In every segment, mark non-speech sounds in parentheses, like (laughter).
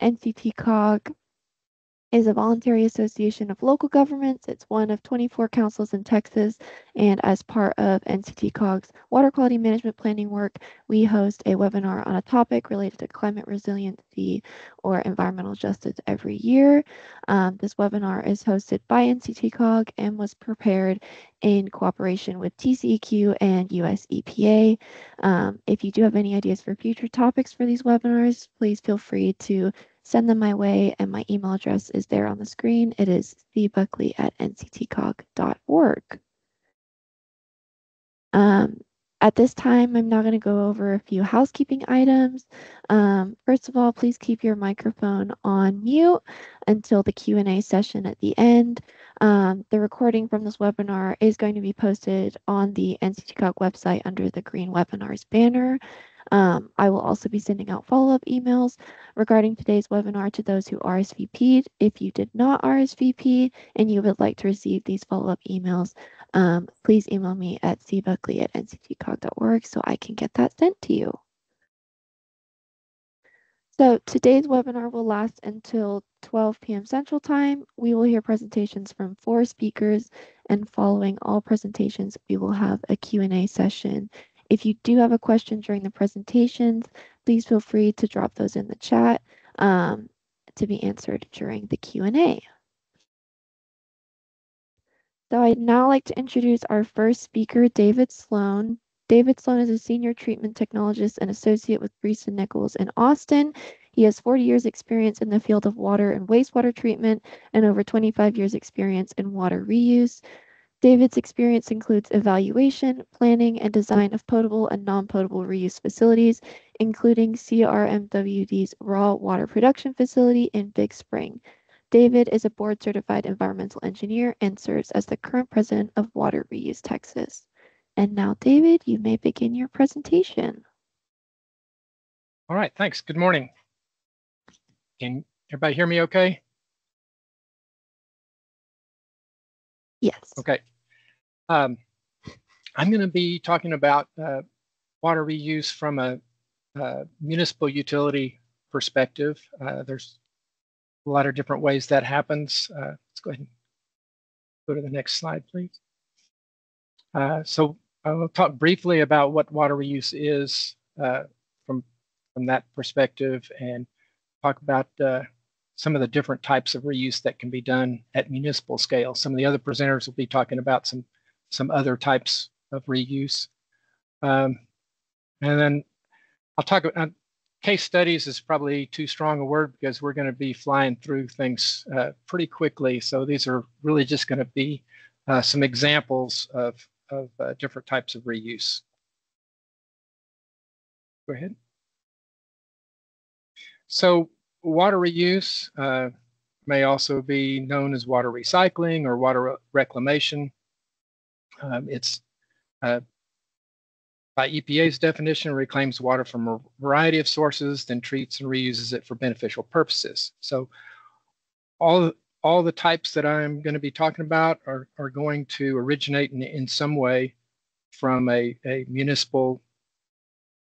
NCTCOG is a voluntary association of local governments. It's one of 24 councils in Texas. And as part of NCTCOG's water quality management planning work, we host a webinar on a topic related to climate resiliency or environmental justice every year. Um, this webinar is hosted by NCTCOG and was prepared in cooperation with TCEQ and US EPA. Um, if you do have any ideas for future topics for these webinars, please feel free to send them my way, and my email address is there on the screen. It is cbuckley at nctcog.org. Um, at this time, I'm now going to go over a few housekeeping items. Um, first of all, please keep your microphone on mute until the Q&A session at the end. Um, the recording from this webinar is going to be posted on the NCTCOG website under the green webinars banner. Um, I will also be sending out follow-up emails regarding today's webinar to those who RSVP'd. If you did not RSVP and you would like to receive these follow-up emails, um, please email me at cbuckley at nctcog.org so I can get that sent to you. So today's webinar will last until 12 p.m. Central Time. We will hear presentations from four speakers and following all presentations, we will have a Q&A session if you do have a question during the presentations, please feel free to drop those in the chat um, to be answered during the Q&A. So I'd now like to introduce our first speaker, David Sloan. David Sloan is a senior treatment technologist and associate with Freese and Nichols in Austin. He has 40 years experience in the field of water and wastewater treatment and over 25 years experience in water reuse. David's experience includes evaluation, planning, and design of potable and non-potable reuse facilities, including CRMWD's raw water production facility in Big Spring. David is a board certified environmental engineer and serves as the current president of Water Reuse Texas. And now, David, you may begin your presentation. All right, thanks. Good morning. Can everybody hear me okay? Yes. Okay. Um, I'm going to be talking about uh, water reuse from a, a municipal utility perspective. Uh, there's a lot of different ways that happens. Uh, let's go ahead and go to the next slide, please. Uh, so I'll talk briefly about what water reuse is uh, from from that perspective and talk about uh, some of the different types of reuse that can be done at municipal scale. Some of the other presenters will be talking about some, some other types of reuse. Um, and then I'll talk about uh, case studies is probably too strong a word because we're going to be flying through things uh, pretty quickly. So these are really just going to be uh, some examples of, of uh, different types of reuse. Go ahead. So water reuse uh, may also be known as water recycling or water reclamation. Um, it's uh, by EPA's definition, reclaims water from a variety of sources, then treats and reuses it for beneficial purposes. So all, all the types that I'm going to be talking about are, are going to originate in, in some way from a, a municipal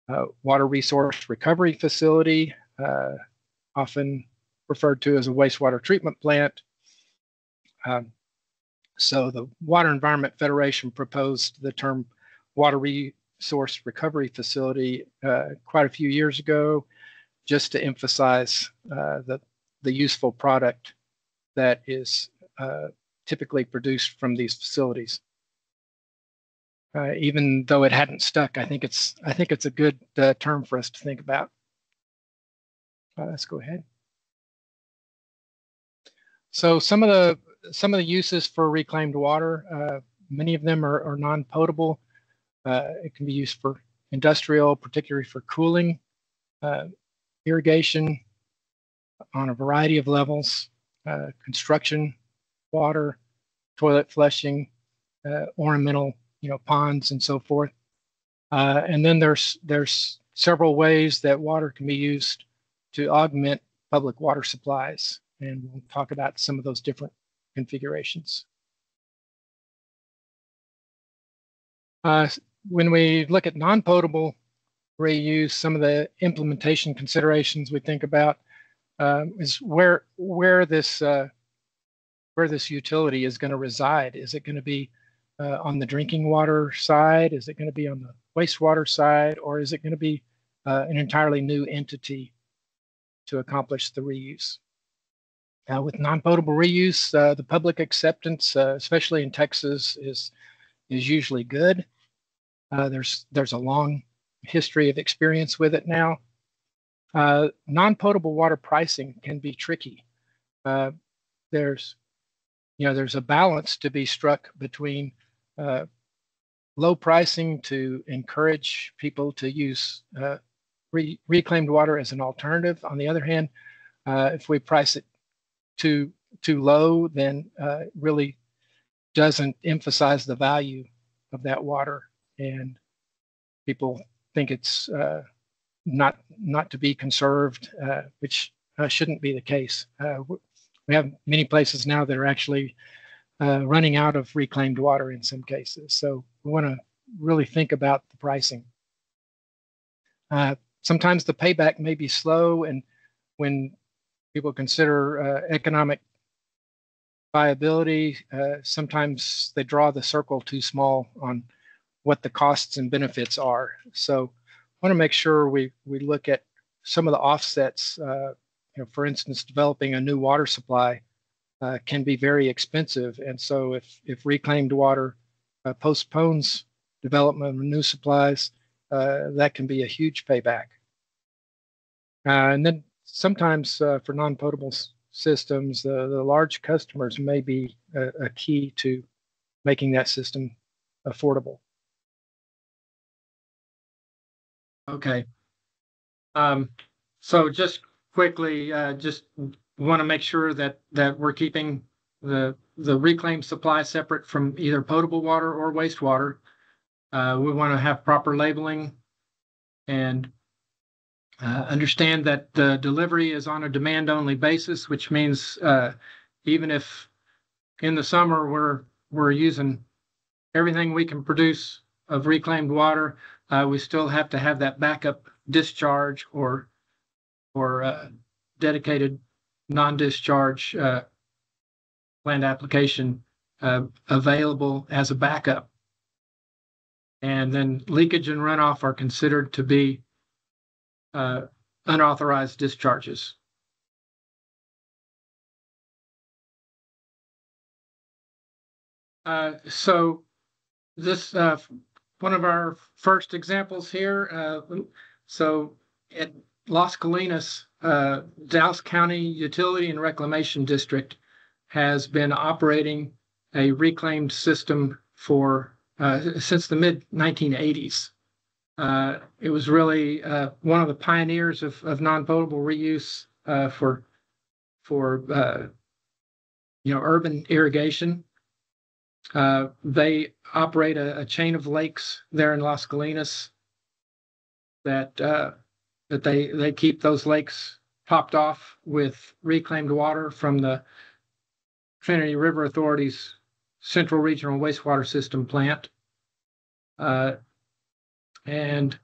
uh, water resource recovery facility, uh, often referred to as a wastewater treatment plant. Um, so the Water Environment Federation proposed the term water resource recovery facility uh, quite a few years ago, just to emphasize uh, the, the useful product that is uh, typically produced from these facilities. Uh, even though it hadn't stuck, I think it's I think it's a good uh, term for us to think about. Uh, let's go ahead. So some of the some of the uses for reclaimed water, uh, many of them are, are non-potable. Uh, it can be used for industrial, particularly for cooling, uh, irrigation on a variety of levels, uh, construction, water, toilet flushing, uh, ornamental, you know, ponds and so forth. and then there's there's several ways that water can be used to augment public water supplies. And we'll talk about some of those different configurations. Uh, when we look at non-potable reuse, some of the implementation considerations we think about um, is where where this uh, where this utility is going to reside. Is it going to be uh, on the drinking water side? Is it going to be on the wastewater side, or is it going to be uh, an entirely new entity to accomplish the reuse? Uh, with non-potable reuse, uh, the public acceptance, uh, especially in Texas, is is usually good. Uh, there's there's a long history of experience with it now. Uh, non-potable water pricing can be tricky. Uh, there's you know there's a balance to be struck between low pricing to encourage people to use re- reclaimed water as an alternative. On the other hand, if we price it too too low, then uh, really doesn't emphasize the value of that water, and people think it's uh, not not to be conserved, uh, which uh, shouldn't be the case. Uh, we have many places now that are actually uh, running out of reclaimed water in some cases. So we want to really think about the pricing. Sometimes the payback may be slow, and when people consider uh, economic viability. Uh, sometimes they draw the circle too small on what the costs and benefits are. So I want to make sure we, we look at some of the offsets. Uh, you know, for instance, developing a new water supply uh, can be very expensive. And so if, if reclaimed water uh, postpones development of new supplies, uh, that can be a huge payback. and then sometimes uh, for non-potable systems, the, the large customers may be a, a key to making that system affordable. Okay. Um, so just quickly, uh, just want to make sure that that we're keeping the the reclaimed supply separate from either potable water or wastewater. Uh, we want to have proper labeling and uh, understand that the delivery is on a demand only basis, which means uh, even if in the summer we're we're using everything we can produce of reclaimed water, uh, we still have to have that backup discharge or or uh, dedicated non-discharge uh, planned application uh, available as a backup. And then leakage and runoff are considered to be uh, unauthorized discharges. Uh, so this uh, one of our first examples here. Uh, so at Las Colinas, uh, Dallas County Utility and Reclamation District has been operating a reclaimed system for uh, since the mid 1980s. Uh, it was really uh, one of the pioneers of, of non-potable reuse uh, for for uh, you know urban irrigation. They operate a, a, chain of lakes there in Las Colinas that that they they keep those lakes topped off with reclaimed water from the Trinity River Authority's Central Regional Wastewater System plant. Uh, and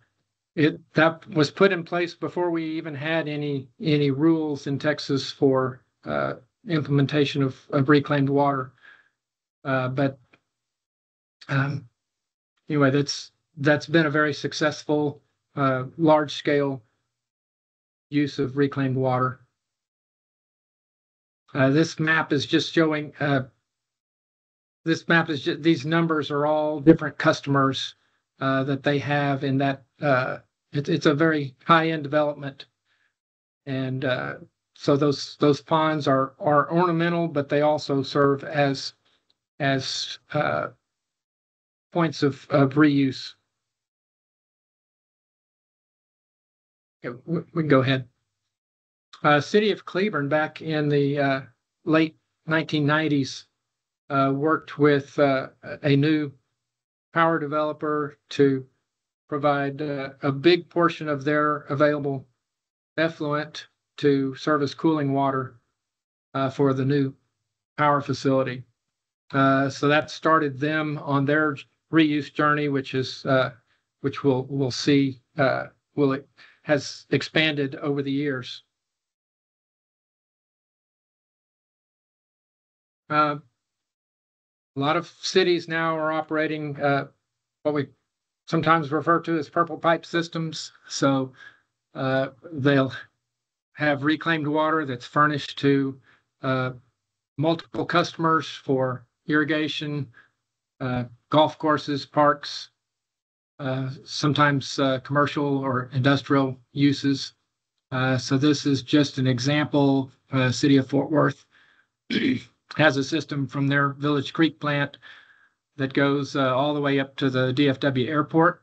it that was put in place before we even had any any rules in Texas for uh, implementation of, of reclaimed water. Uh, but um, anyway, that's that's been a very successful uh, large scale use of reclaimed water. Uh, this map is just showing. This map is just, these numbers are all different customers uh, that they have in that uh, it, it's a very high end development, and uh, so those those ponds are are ornamental, but they also serve as as uh, points of, of reuse. We, we can go ahead. Uh, City of Cleburne back in the uh, late 1990s uh, worked with uh, a new power developer to provide uh, a big portion of their available effluent to serve as cooling water uh, for the new power facility. Uh, so that started them on their reuse journey, which is uh, which we'll we'll see will it has expanded over the years. A lot of cities now are operating uh, what we sometimes refer to as purple pipe systems. So uh, they'll have reclaimed water that's furnished to uh, multiple customers for irrigation, uh, golf courses, parks, uh, sometimes uh, commercial or industrial uses. So this is just an example. City of Fort Worth (clears throat) has a system from their Village Creek plant that goes uh, all the way up to the DFW airport.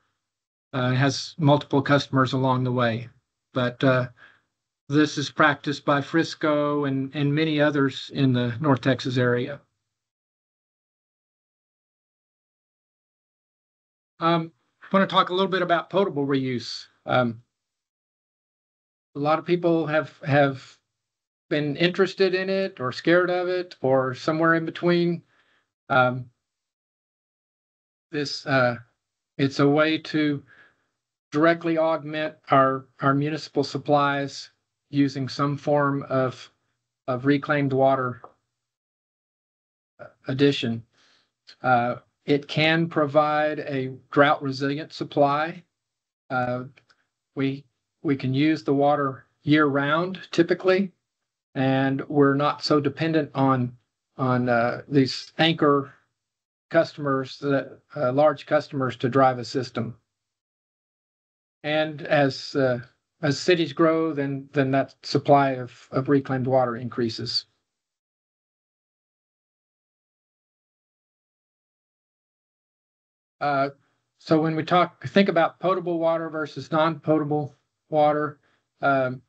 Uh, has multiple customers along the way, but uh, this is practiced by Frisco and, and many others in the North Texas area. Um, I want to talk a little bit about potable reuse. Um, a lot of people have have been interested in it or scared of it or somewhere in between. Um, this uh, it's a way to directly augment our our municipal supplies using some form of of reclaimed water addition. Uh, it can provide a drought resilient supply. Uh, we we can use the water year round typically, and we're not so dependent on on uh, these anchor customers, that uh, large customers, to drive a system. And as uh, as cities grow, then then that supply of, of reclaimed water increases. Uh, so when we talk, think about potable water versus non-potable water. Um,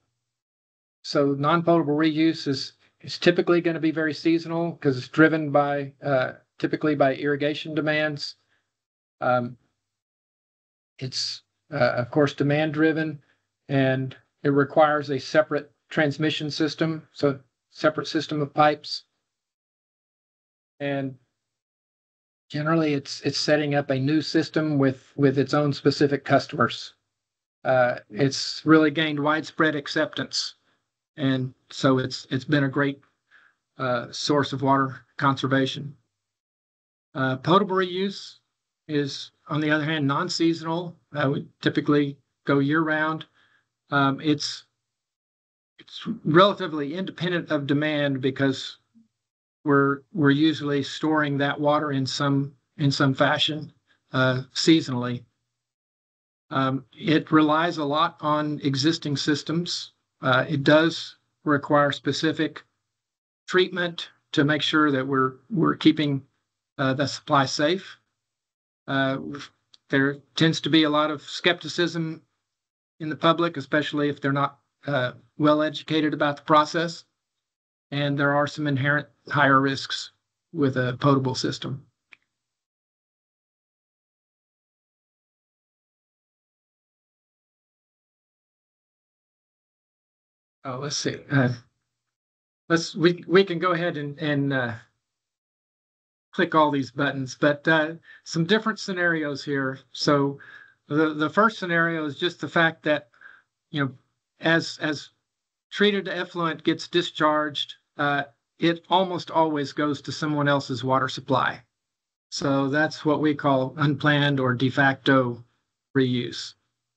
so non-potable reuse is is typically going to be very seasonal because it's driven by uh, typically by irrigation demands. Um, it's uh, of course demand driven, and it requires a separate transmission system, so separate system of pipes. And generally, it's it's setting up a new system with with its own specific customers. Uh, it's really gained widespread acceptance, and so it's it's been a great uh, source of water conservation. Uh, potable reuse is, on the other hand, non-seasonal. Uh, we typically go year-round. Um, it's it's relatively independent of demand because we're we're usually storing that water in some in some fashion uh, seasonally. Um, it relies a lot on existing systems. Uh, it does require specific treatment to make sure that we're we're keeping uh, the supply safe. Uh, there tends to be a lot of skepticism in the public, especially if they're not uh, well educated about the process. And there are some inherent higher risks with a potable system. Oh, let's see. Uh, let's we we can go ahead and and uh, click all these buttons, but uh, some different scenarios here. So the, the first scenario is just the fact that, you know, as, as treated effluent gets discharged, uh, it almost always goes to someone else's water supply. So that's what we call unplanned or de facto reuse.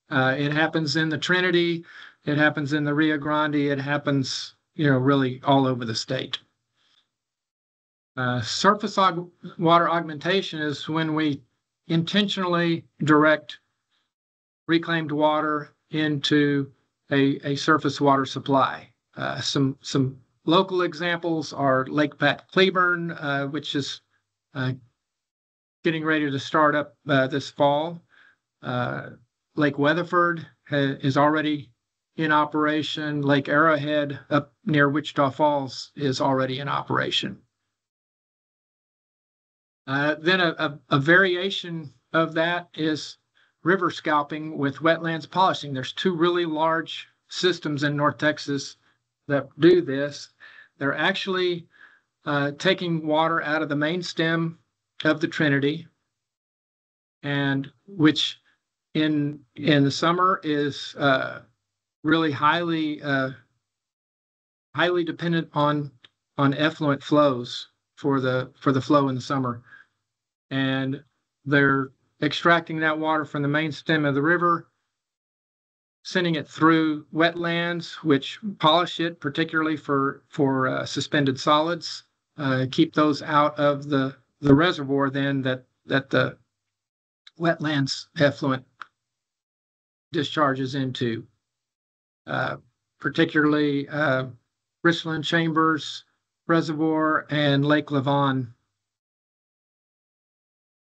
Uh, it happens in the Trinity, it happens in the Rio Grande, it happens, you know, really all over the state. Uh, surface aug- water augmentation is when we intentionally direct reclaimed water into a, a surface water supply. Uh, some some local examples are Lake Pat Cleburne, uh, which is uh, getting ready to start up uh, this fall. Uh, Lake Weatherford is already in operation. Lake Arrowhead up near Wichita Falls is already in operation. Uh, then a, a, a, variation of that is river scalping with wetlands polishing. There's two really large systems in North Texas that do this. They're actually uh, taking water out of the main stem of the Trinity, and which in in the summer is uh, really highly uh, highly dependent on on effluent flows for the for the flow in the summer. And they're extracting that water from the main stem of the river, sending it through wetlands, which polish it, particularly for for uh, suspended solids, uh, keep those out of the the reservoir. Then that that the wetlands effluent discharges into, particularly uh, Richland Chambers Reservoir and Lake Lavon.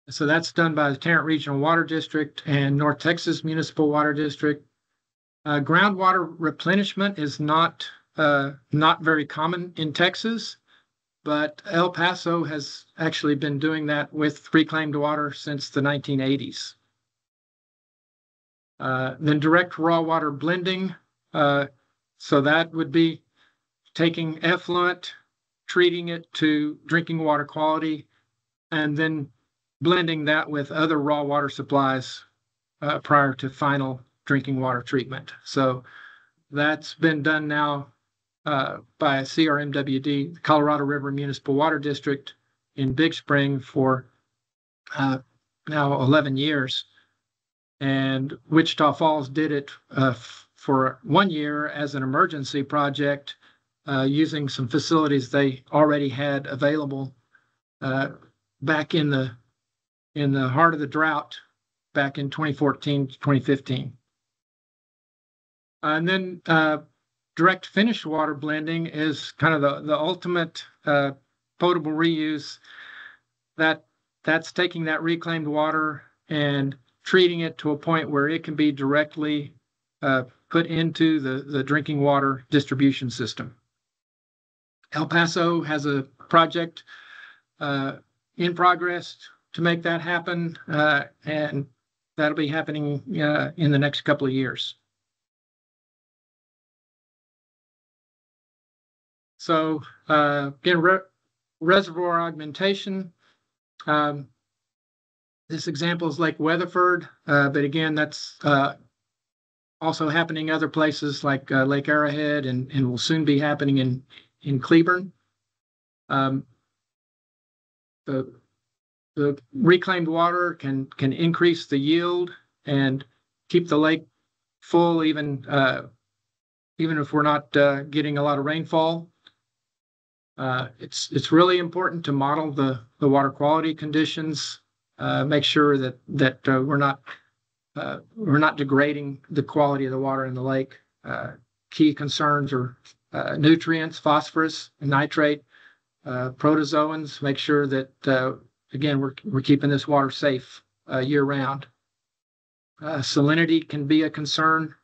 So that's done by the Tarrant Regional Water District and North Texas Municipal Water District. Uh, groundwater replenishment is not uh, not very common in Texas, but El Paso has actually been doing that with reclaimed water since the 1980s. Uh, then direct raw water blending. Uh, so that would be taking effluent, treating it to drinking water quality, and then blending that with other raw water supplies uh, prior to final drinking water treatment. So that's been done now uh, by CRMWD, Colorado River Municipal Water District in Big Spring for uh, now 11 years. And Wichita Falls did it uh, for one year as an emergency project uh, using some facilities they already had available uh, back in the in the heart of the drought back in 2014 2015. and then uh, direct finished water blending is kind of the, the ultimate uh, potable reuse that that's taking that reclaimed water and treating it to a point where it can be directly uh, put into the, the drinking water distribution system. El Paso has a project uh, in progress to make that happen, uh, and that'll be happening uh, in the next couple of years. So uh, again, re reservoir augmentation. Um, this example is Lake Weatherford, uh, but again, that's uh, also happening other places like uh, Lake Arrowhead and, and will soon be happening in, in Cleburne. Um, the, the reclaimed water can, can increase the yield and keep the lake full even, uh, even if we're not uh, getting a lot of rainfall. Uh, it's, it's really important to model the, the water quality conditions uh, make sure that that uh, we're not uh, we're not degrading the quality of the water in the lake. Uh, key concerns are uh, nutrients, phosphorus, and nitrate, uh, protozoans. Make sure that uh, again we're we're keeping this water safe uh, year round. salinity can be a concern,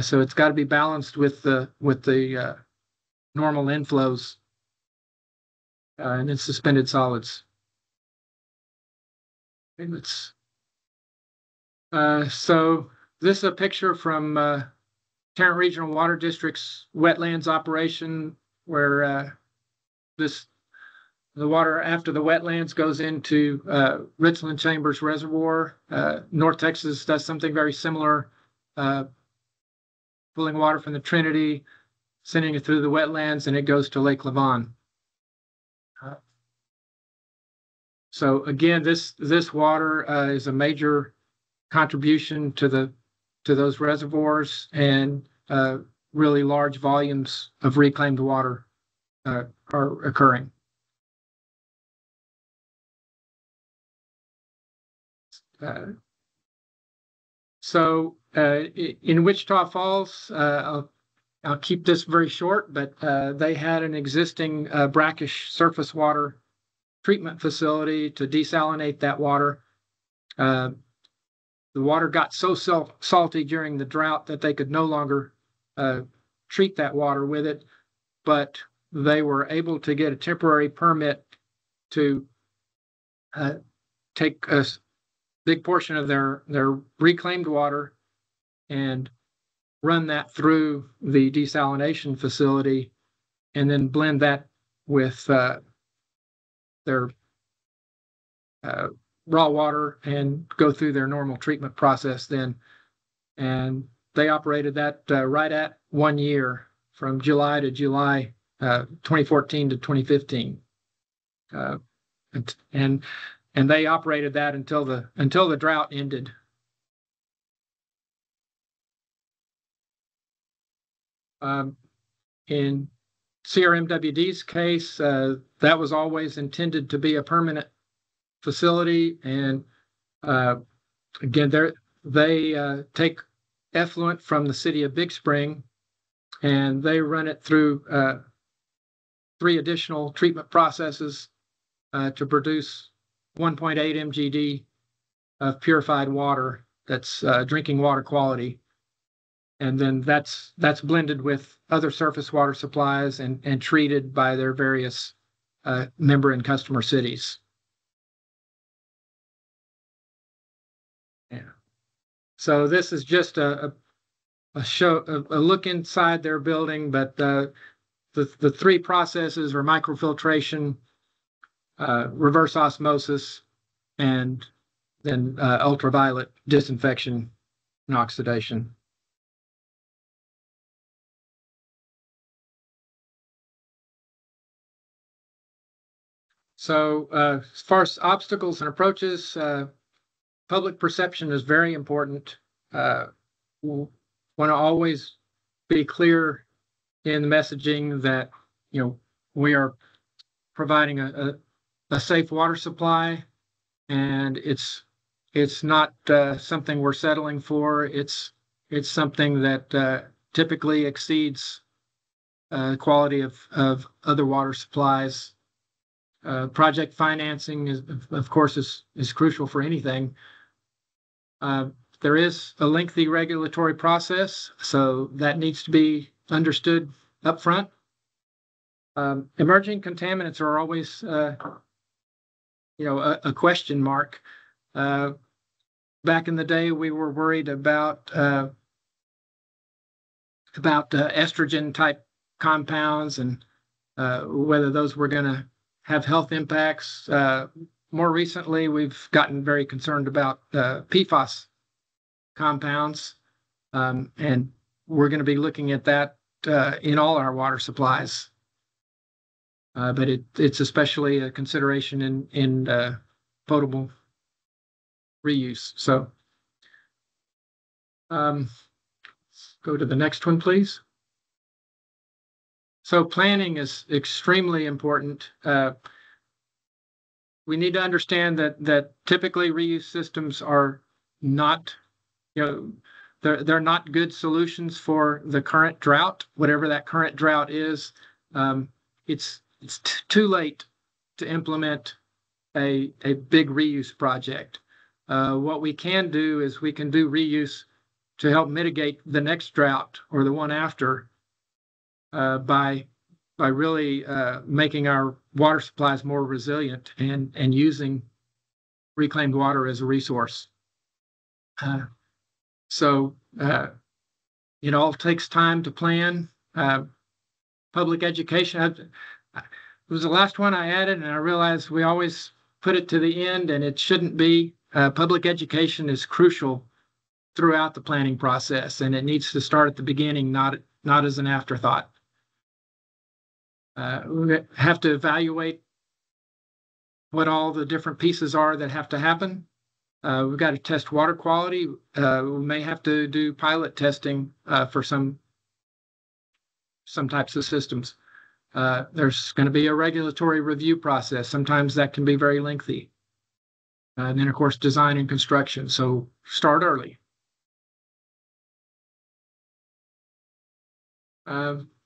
so it's got to be balanced with the with the normal inflows and then suspended solids. It's uh, so this is a picture from uh, Tarrant Regional Water District's wetlands operation where uh, this the water after the wetlands goes into uh, Richland Chambers Reservoir. Uh, North Texas does something very similar, uh, pulling water from the Trinity, sending it through the wetlands, and it goes to Lake Lavon. So again, this this water uh, is a major contribution to the to those reservoirs and uh, really large volumes of reclaimed water uh, are occurring. Uh, so uh, in Wichita Falls, uh, I'll, I'll, keep this very short, but they had an existing brackish surface water treatment facility to desalinate that water. The water got so salty during the drought that they could no longer uh, treat that water with it, but they were able to get a temporary permit to uh, take a big portion of their their reclaimed water and run that through the desalination facility and then blend that with uh, their uh, raw water and go through their normal treatment process then. And they operated that uh, right at one year from July to July uh, 2014 to 2015. Uh, and, and they operated that until the until the drought ended. Um, in CRMWD's case, uh, that was always intended to be a permanent facility, and uh, again, they uh, take effluent from the city of Big Spring, and they run it through uh, three additional treatment processes uh, to produce 1.8 mgd of purified water that's uh, drinking water quality and then that's that's blended with other surface water supplies and and treated by their various uh, member and customer cities. So this is just a a, show a, a, look inside their building, but uh, the the three processes are microfiltration, uh, reverse osmosis, and then uh, ultraviolet disinfection and oxidation. So uh, as far as obstacles and approaches, uh, public perception is very important. Uh, want to always be clear in the messaging that you know we are providing a, a, a safe water supply, and it's it's not uh, something we're settling for. It's it's something that uh, typically exceeds uh, quality of of other water supplies uh, project financing is, of course, is, is crucial for anything. Uh, there is a lengthy regulatory process, so that needs to be understood up front. Um, emerging contaminants are always, uh, you know, a, a question mark. Uh, back in the day, we were worried about uh, about uh, estrogen type compounds and whether those were going to have health impacts. Uh, more recently, we've gotten very concerned about uh, PFAS compounds, um, and we're going to be looking at that uh, in all our water supplies. Uh, but it, it's especially a consideration in in uh, potable reuse. So, um, go to the next one, please. So planning is extremely important. We need to understand that that typically reuse systems are not, you know, they're they're not good solutions for the current drought, whatever that current drought is. Um, it's it's t- too late to implement a a big reuse project. Uh, what we can do is we can do reuse to help mitigate the next drought or the one after uh, by by really uh, making our water supplies more resilient and and using reclaimed water as a resource. Uh, so uh, it all takes time to plan. Uh, public education I, it was the last one I added, and I realized we always put it to the end, and it shouldn't be. Uh, public education is crucial throughout the planning process, and it needs to start at the beginning, not not as an afterthought. Uh, we have to evaluate what all the different pieces are that have to happen. Uh, we've got to test water quality. Uh, we may have to do pilot testing uh, for some some types of systems. Uh, there's going to be a regulatory review process. Sometimes that can be very lengthy. Uh, and then, of course, design and construction. So start early.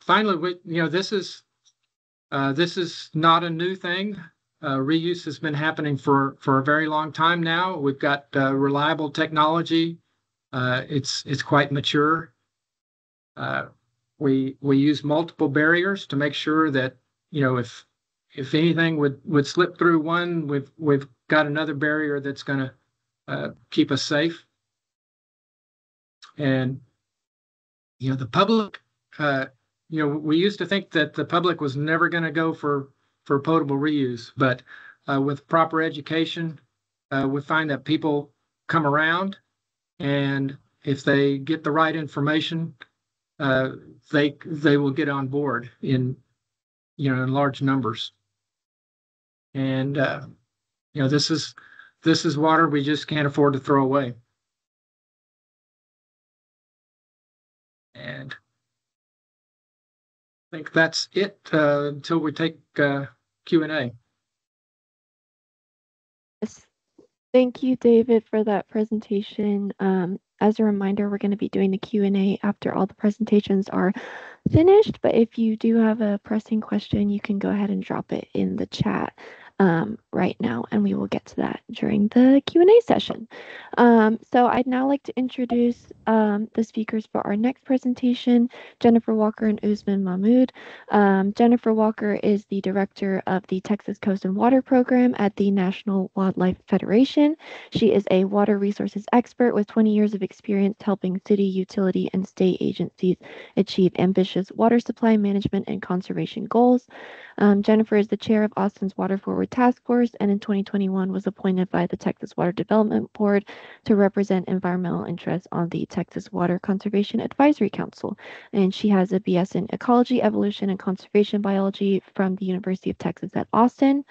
finally, we, you know, this is uh, this is not a new thing. Uh, reuse has been happening for, for a very long time now. We've got uh, reliable technology. Uh, it's it's quite mature. Uh, we we use multiple barriers to make sure that you know if if anything would would slip through one, we've we've got another barrier that's going to keep us safe. And you know the public you know, we used to think that the public was never going to go for for potable reuse, but uh, with proper education, uh, we find that people come around, and if they get the right information, uh, they they will get on board in you know in large numbers. And, uh, you know, this is, this is water we just can't afford to throw away. And I think that's it, uh, until we take, uh, Q and A. Yes. Thank you, David, for that presentation. Um, as a reminder, we're going to be doing the Q&A after all the presentations are finished, but if you do have a pressing question, you can go ahead and drop it in the chat um, right now, and we will get to that during the Q&A session. Um, so I'd now like to introduce um, the speakers for our next presentation, Jennifer Walker and Usman Mahmood. Um, Jennifer Walker is the director of the Texas Coast and Water Program at the National Wildlife Federation. She is a water resources expert with 20 years of experience helping city, utility, and state agencies achieve ambitious water supply management and conservation goals. Um, Jennifer is the chair of Austin's Water Forward Task Force and in 2021 was appointed by the Texas Water Development Board to represent environmental interests on the Texas Water Conservation Advisory Council. And she has a BS in Ecology, Evolution, and Conservation Biology from the University of Texas at Austin.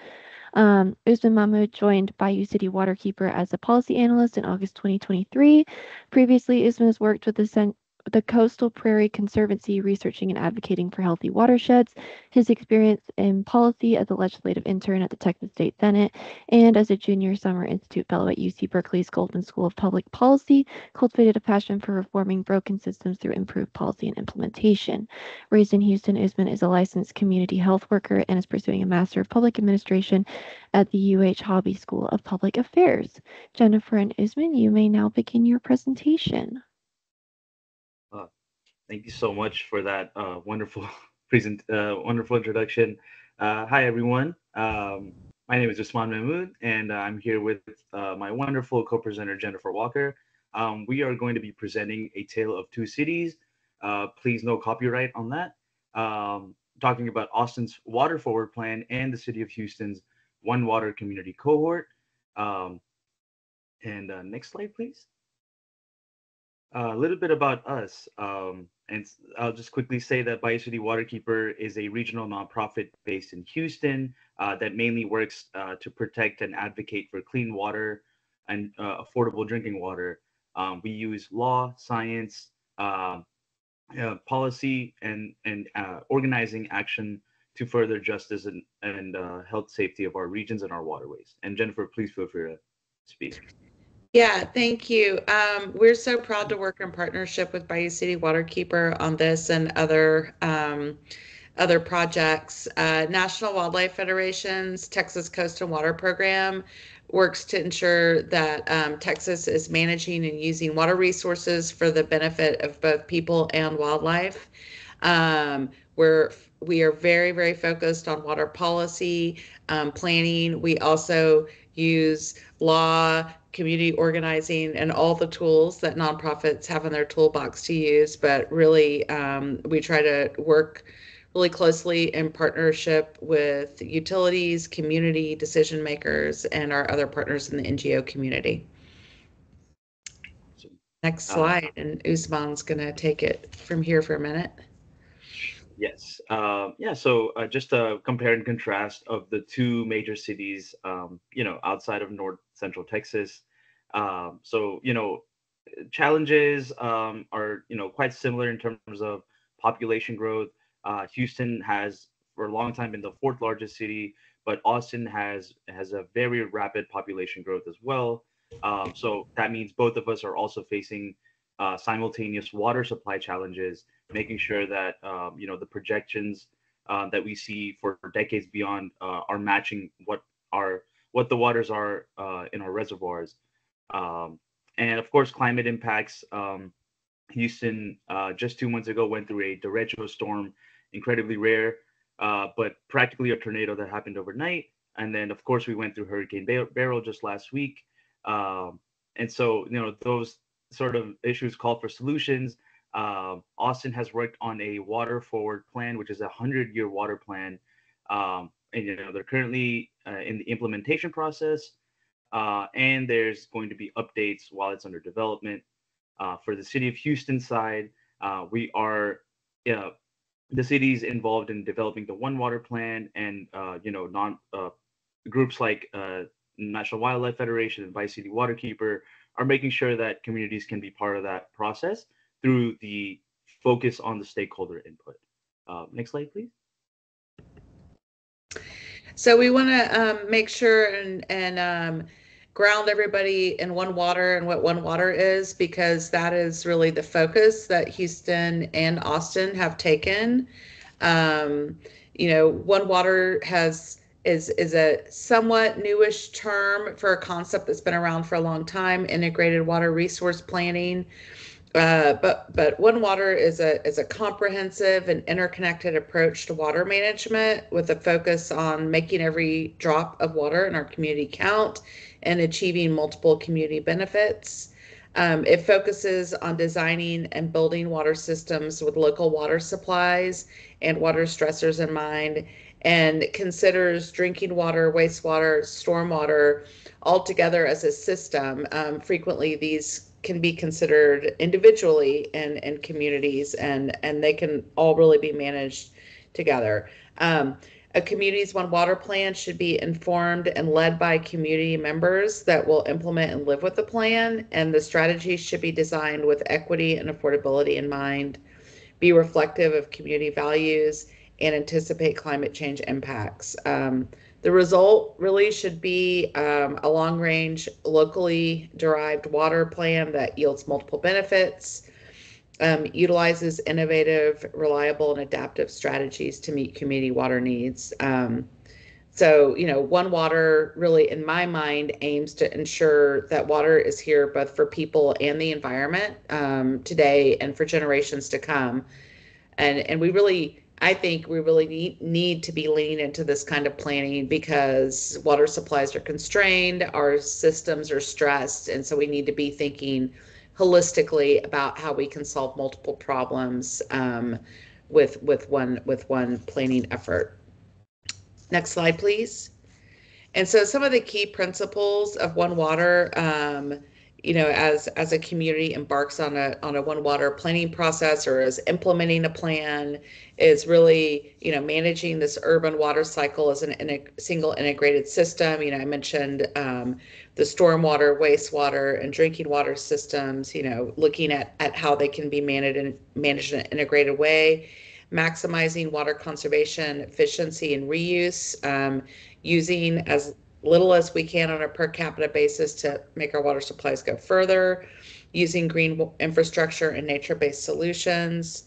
Um, Usman Mahmood joined Bayou City Waterkeeper as a policy analyst in August 2023. Previously, Usman has worked with the Cen- the Coastal Prairie Conservancy researching and advocating for healthy watersheds, his experience in policy as a legislative intern at the Texas State Senate, and as a junior summer institute fellow at UC Berkeley's Goldman School of Public Policy, cultivated a passion for reforming broken systems through improved policy and implementation. Raised in Houston, Usman is a licensed community health worker and is pursuing a Master of Public Administration at the UH Hobby School of Public Affairs. Jennifer and Usman, you may now begin your presentation. Thank you so much for that uh, wonderful (laughs) present, uh, wonderful introduction. Uh, hi, everyone. Um, my name is Usman Mahmood, and I'm here with uh, my wonderful co-presenter Jennifer Walker. Um, we are going to be presenting a tale of two cities. Uh, please, no copyright on that. Um, talking about Austin's Water Forward Plan and the City of Houston's One Water Community Cohort. Um, and uh, next slide, please. a little bit about us. Um, and I'll just quickly say that Bayou City Waterkeeper is a regional nonprofit based in Houston uh, that mainly works uh, to protect and advocate for clean water and uh, affordable drinking water. Um, we use law, science, um, policy, and and uh, organizing action to further justice and, and uh, health safety of our regions and our waterways. And Jennifer, please feel free to speak. Yeah, thank you. Um, we're so proud to work in partnership with Bayou City Waterkeeper on this and other um, other projects. Uh, National Wildlife Federation's Texas Coast and Water Program works to ensure that um, Texas is managing and using water resources for the benefit of both people and wildlife. Um, we're we are very very focused on water policy um, planning. We also use law community organizing and all the tools that nonprofits have in their toolbox to use. But really, um, we try to work really closely in partnership with utilities, community decision makers, and our other partners in the NGO community. Next uh, slide, and Usman's going to take it from here for a minute. Yes. Uh, yeah. So uh, just a compare and contrast of the two major cities, um, you know, outside of North Central Texas. Um, so you know, challenges um, are you know quite similar in terms of population growth. Uh, Houston has for a long time been the fourth largest city, but Austin has has a very rapid population growth as well. Um, so that means both of us are also facing uh, simultaneous water supply challenges, making sure that um, you know the projections uh, that we see for decades beyond uh, are matching what are what the waters are uh, in our reservoirs. Um, and of course, climate impacts. Um, Houston uh, just two months ago went through a derecho storm, incredibly rare, uh, but practically a tornado that happened overnight. And then, of course, we went through Hurricane Beryl just last week. Um, and so, you know, those sort of issues call for solutions. Uh, Austin has worked on a water forward plan, which is a hundred year water plan. Um, and you know they're currently uh, in the implementation process, uh, and there's going to be updates while it's under development. Uh, for the city of Houston side, uh, we are the city's involved in developing the one water plan and uh, you know non groups like uh, National Wildlife Federation and Bayou City Waterkeeper are making sure that communities can be part of that process through the focus on the stakeholder input. Uh, next slide, please. So we want to um, make sure and and um, ground everybody in one water and what one water is because that is really the focus that Houston and Austin have taken. Um, you know, one water has is is a somewhat newish term for a concept that's been around for a long time, integrated water resource planning. Uh, but but One Water is a is a comprehensive and interconnected approach to water management with a focus on making every drop of water in our community count and achieving multiple community benefits. Um, it focuses on designing and building water systems with local water supplies and water stressors in mind, and considers drinking water, wastewater, stormwater all together as a system. Um, frequently, these can be considered individually and in communities, and, and they can all really be managed together. Um, a community's one water plan should be informed and led by community members that will implement and live with the plan, and the strategy should be designed with equity and affordability in mind, be reflective of community values, and anticipate climate change impacts. Um, the result really should be um, a long range, locally derived water plan that yields multiple benefits, um, utilizes innovative, reliable, and adaptive strategies to meet community water needs. Um, so, you know, One Water really, in my mind, aims to ensure that water is here both for people and the environment um, today and for generations to come. And and we really I think we really need, need to be leaning into this kind of planning because water supplies are constrained, our systems are stressed, and so we need to be thinking holistically about how we can solve multiple problems um, with with one with one planning effort. Next slide, please. And so some of the key principles of One Water. Um, you know, as as a community embarks on a on a one water planning process or is implementing a plan, is really you know managing this urban water cycle as an in a single integrated system. You know, I mentioned um, the stormwater, wastewater, and drinking water systems. You know, looking at at how they can be managed and managed in an integrated way maximizing water conservation, efficiency, and reuse, um, using as little as we can on a per capita basis to make our water supplies go further, using green infrastructure and nature-based solutions,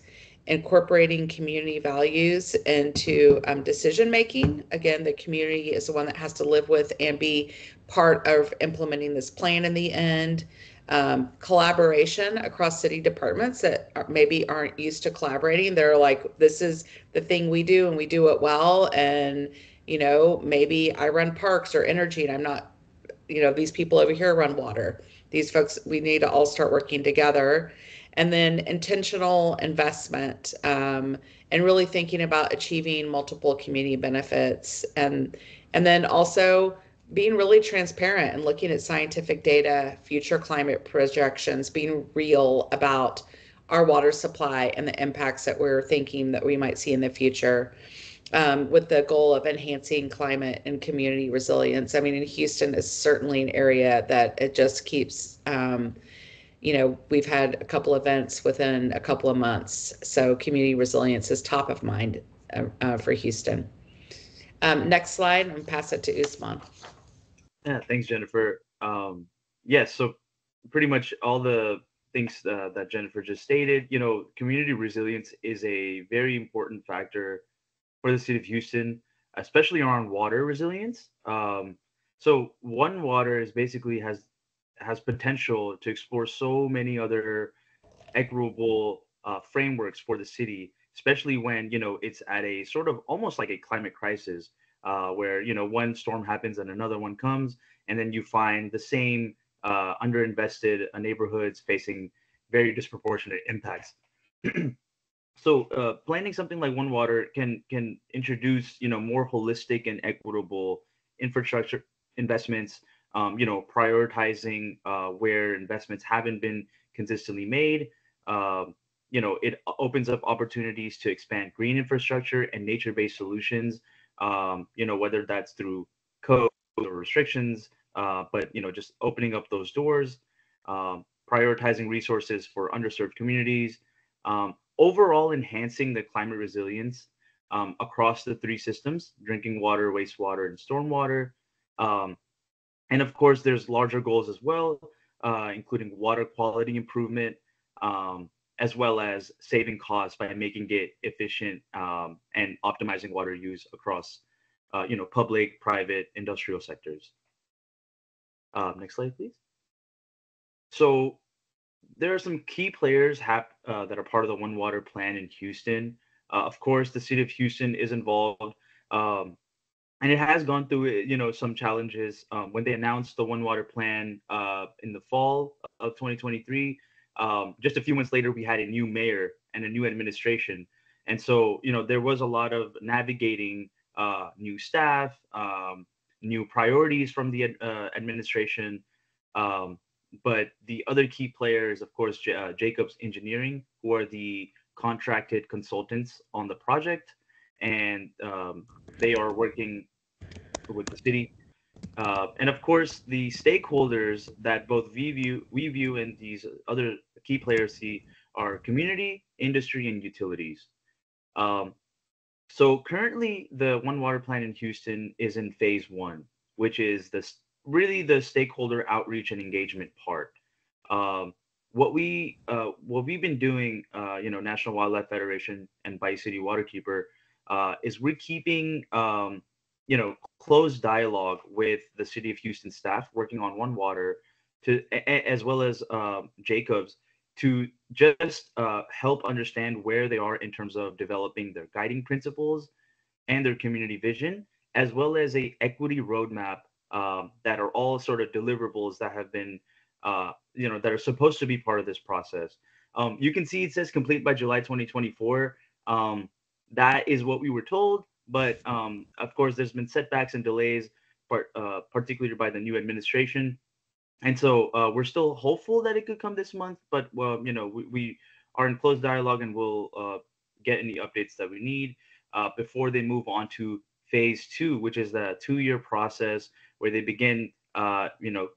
incorporating community values into um, decision making. Again, the community is the one that has to live with and be part of implementing this plan in the end. Um, collaboration across city departments that are, maybe aren't used to collaborating. They're like, this is the thing we do and we do it well. And you know, maybe I run parks or energy and I'm not, you know, these people over here run water. These folks, we need to all start working together. And then intentional investment um, and really thinking about achieving multiple community benefits. And, and then also being really transparent and looking at scientific data, future climate projections, being real about our water supply and the impacts that we're thinking that we might see in the future um, with the goal of enhancing climate and community resilience. I mean, in Houston is certainly an area that it just keeps, um, you know, we've had a couple events within a couple of months. So community resilience is top of mind uh, uh, for Houston. Um, next slide, and pass it to Usman. Yeah, thanks, Jennifer. Um, yes, so pretty much all the things uh, that Jennifer just stated, you know, community resilience is a very important factor for the city of Houston, especially around water resilience. Um, so One Water is basically has has potential to explore so many other equitable uh, frameworks for the city, especially when you know it's at a sort of almost like a climate crisis, uh, where you know one storm happens and another one comes, and then you find the same uh, underinvested neighborhoods facing very disproportionate impacts. (clears throat) so uh, planning something like one water can can introduce you know more holistic and equitable infrastructure investments um, you know prioritizing uh, where investments haven't been consistently made. Um, you know it opens up opportunities to expand green infrastructure and nature-based solutions um, you know whether that's through codes or restrictions, uh, but you know, just opening up those doors, um, prioritizing resources for underserved communities, um, overall enhancing the climate resilience um, across the three systems: drinking water, wastewater, and stormwater. Um, and of course, there's larger goals as well, uh, including water quality improvement, um, as well as saving costs by making it efficient um, and optimizing water use across, uh, you know, public, private, industrial sectors. Uh, next slide, please. So there are some key players hap- uh, that are part of the One Water plan in Houston. Uh, of course, the city of Houston is involved, um, and it has gone through you know some challenges. Um, when they announced the One Water plan uh, in the fall of 2023, um, just a few months later, we had a new mayor and a new administration, and so you know there was a lot of navigating uh, new staff, um, new priorities from the uh, administration. Um, but the other key players, of course, J- uh, Jacobs Engineering, who are the contracted consultants on the project, and um, they are working with the city. Uh, and of course, the stakeholders that both we view, we view and these other key players see are community, industry, and utilities. Um, so currently, the One Water Plan in Houston is in phase one, which is the really the stakeholder outreach and engagement part. Um, what we uh, what we've been doing, uh, you know, National Wildlife Federation and Bayou City Waterkeeper, uh, is we're keeping um, you know close dialogue with the City of Houston staff working on One Water, to as well as um, Jacobs to just uh, help understand where they are in terms of developing their guiding principles and their community vision, as well as a equity roadmap um, that are all sort of deliverables that have been, uh, you know, that are supposed to be part of this process. Um, you can see it says complete by July 2024. Um, that is what we were told, but um, of course, there's been setbacks and delays, part, uh, particularly by the new administration. And so uh, we're still hopeful that it could come this month, but well, you know, we, we are in close dialogue and we'll uh, get any updates that we need uh, before they move on to phase two, which is the two-year process where they begin, uh, you know,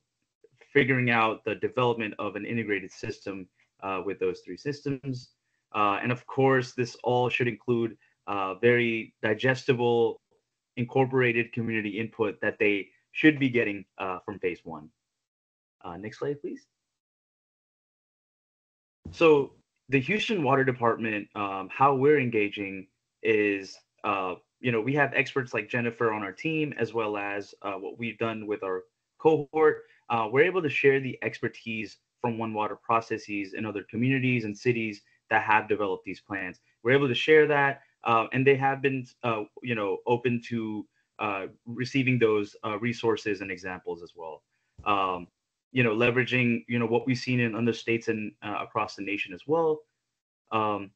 figuring out the development of an integrated system uh, with those three systems. Uh, and of course, this all should include uh, very digestible, incorporated community input that they should be getting uh, from phase one. Uh, next slide, please. So the Houston Water Department, um, how we're engaging is uh, you know, we have experts like Jennifer on our team, as well as uh, what we've done with our cohort. Uh, we're able to share the expertise from One Water processes in other communities and cities that have developed these plans. We're able to share that, uh, and they have been, uh, you know, open to uh, receiving those uh, resources and examples as well. Um, you know, leveraging, you know, what we've seen in other states and across the nation as well. Um,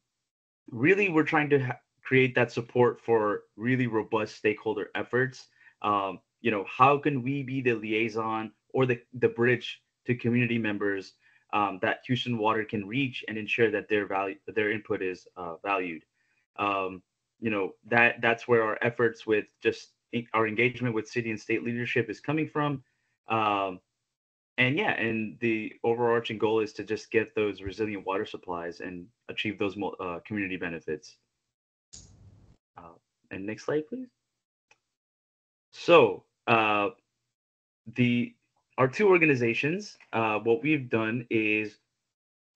really, we're trying to ha- create that support for really robust stakeholder efforts. Um, you know, how can we be the liaison or the, the bridge to community members um, that Houston Water can reach and ensure that their value, their input is uh, valued. Um, you know, that that's where our efforts with just our engagement with city and state leadership is coming from. Um, and yeah, and the overarching goal is to just get those resilient water supplies and achieve those uh, community benefits. Uh, and next slide, please. So uh, the our two organizations, uh, what we've done is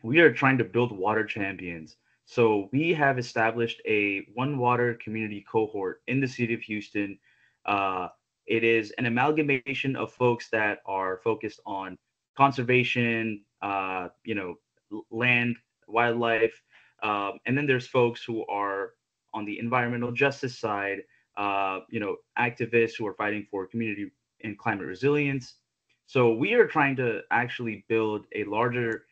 we are trying to build water champions. So we have established a One Water community cohort in the city of Houston. Uh, it is an amalgamation of folks that are focused on conservation, uh, you know, land, wildlife, um, and then there's folks who are on the environmental justice side, uh, you know, activists who are fighting for community and climate resilience. So we are trying to actually build a larger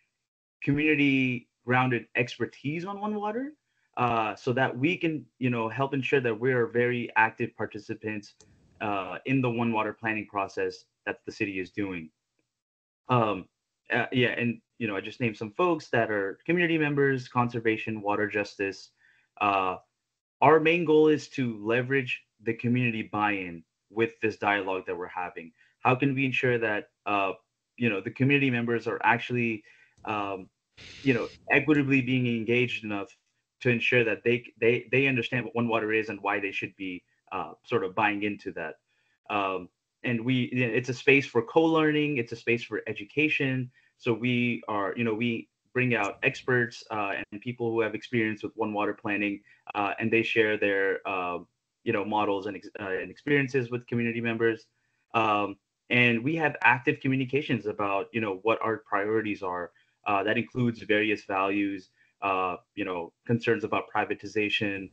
community grounded expertise on One Water, uh, so that we can, you know, help ensure that we are very active participants uh, in the One Water planning process that the city is doing. Um, uh, yeah, and you know, I just named some folks that are community members, conservation, water justice, uh, our main goal is to leverage the community buy-in with this dialogue that we're having? How can we ensure that uh, you know the community members are actually um, you know equitably being engaged enough to ensure that they they they understand what one water is and why they should be uh, sort of buying into that. Um, and we it's a space for co-learning it's a space for education so we are you know we bring out experts uh, and people who have experience with one water planning uh, and they share their uh, you know models and, uh, and experiences with community members. Um, and we have active communications about you know what our priorities are. Uh, that includes various values you know concerns about privatization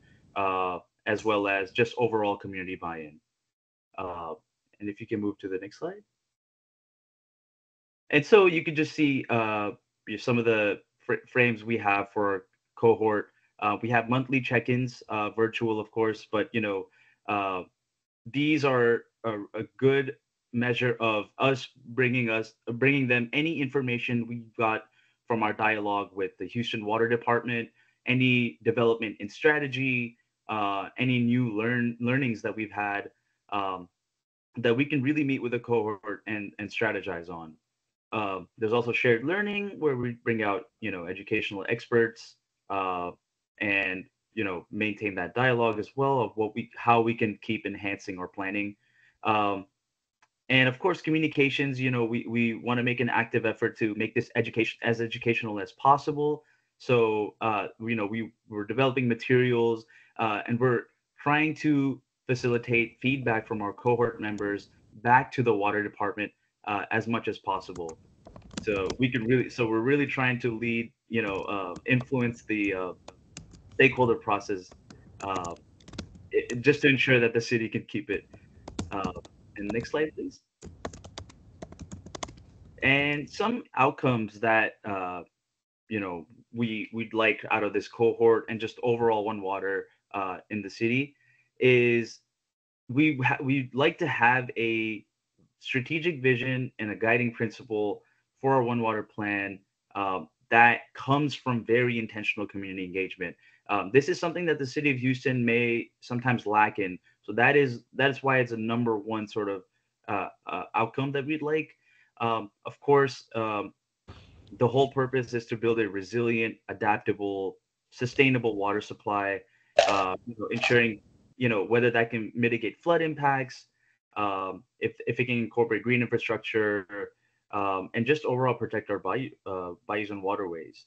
as well as just overall community buy-in. And if you can move to the next slide. And so you can just see uh, some of the fr- frames we have for cohort. Uh, we have monthly check-ins, uh, virtual, of course, but you know, uh, these are a, a, good measure of us bringing us bringing them any information we got from our dialogue with the Houston Water Department, any development in strategy, uh, any new learn learnings that we've had. Um, that we can really meet with a cohort and and strategize on. Uh, there's also shared learning where we bring out you know educational experts uh, and you know maintain that dialogue as well of what we how we can keep enhancing our planning. Um, and of course communications you know we, we want to make an active effort to make this education as educational as possible so uh, you know we we're developing materials uh, and we're trying to facilitate feedback from our cohort members back to the water department uh, as much as possible. So we can really, so we're really trying to lead, you know, uh, influence the uh, stakeholder process, uh, it, just to ensure that the city can keep it. Uh, and next slide, please. And some outcomes that uh, you know we we'd like out of this cohort and just overall one water in the city is we ha- we'd like to have a strategic vision and a guiding principle for our one water plan um, that comes from very intentional community engagement. Um, this is something that the city of houston may sometimes lack in. So that is that is why it's a number one sort of uh, uh, outcome that we'd like. Um, of course um, the whole purpose is to build a resilient adaptable sustainable water supply uh, you know, ensuring you know whether that can mitigate flood impacts um, if, if it can incorporate green infrastructure um, and just overall protect our bayou, uh, bayous and waterways.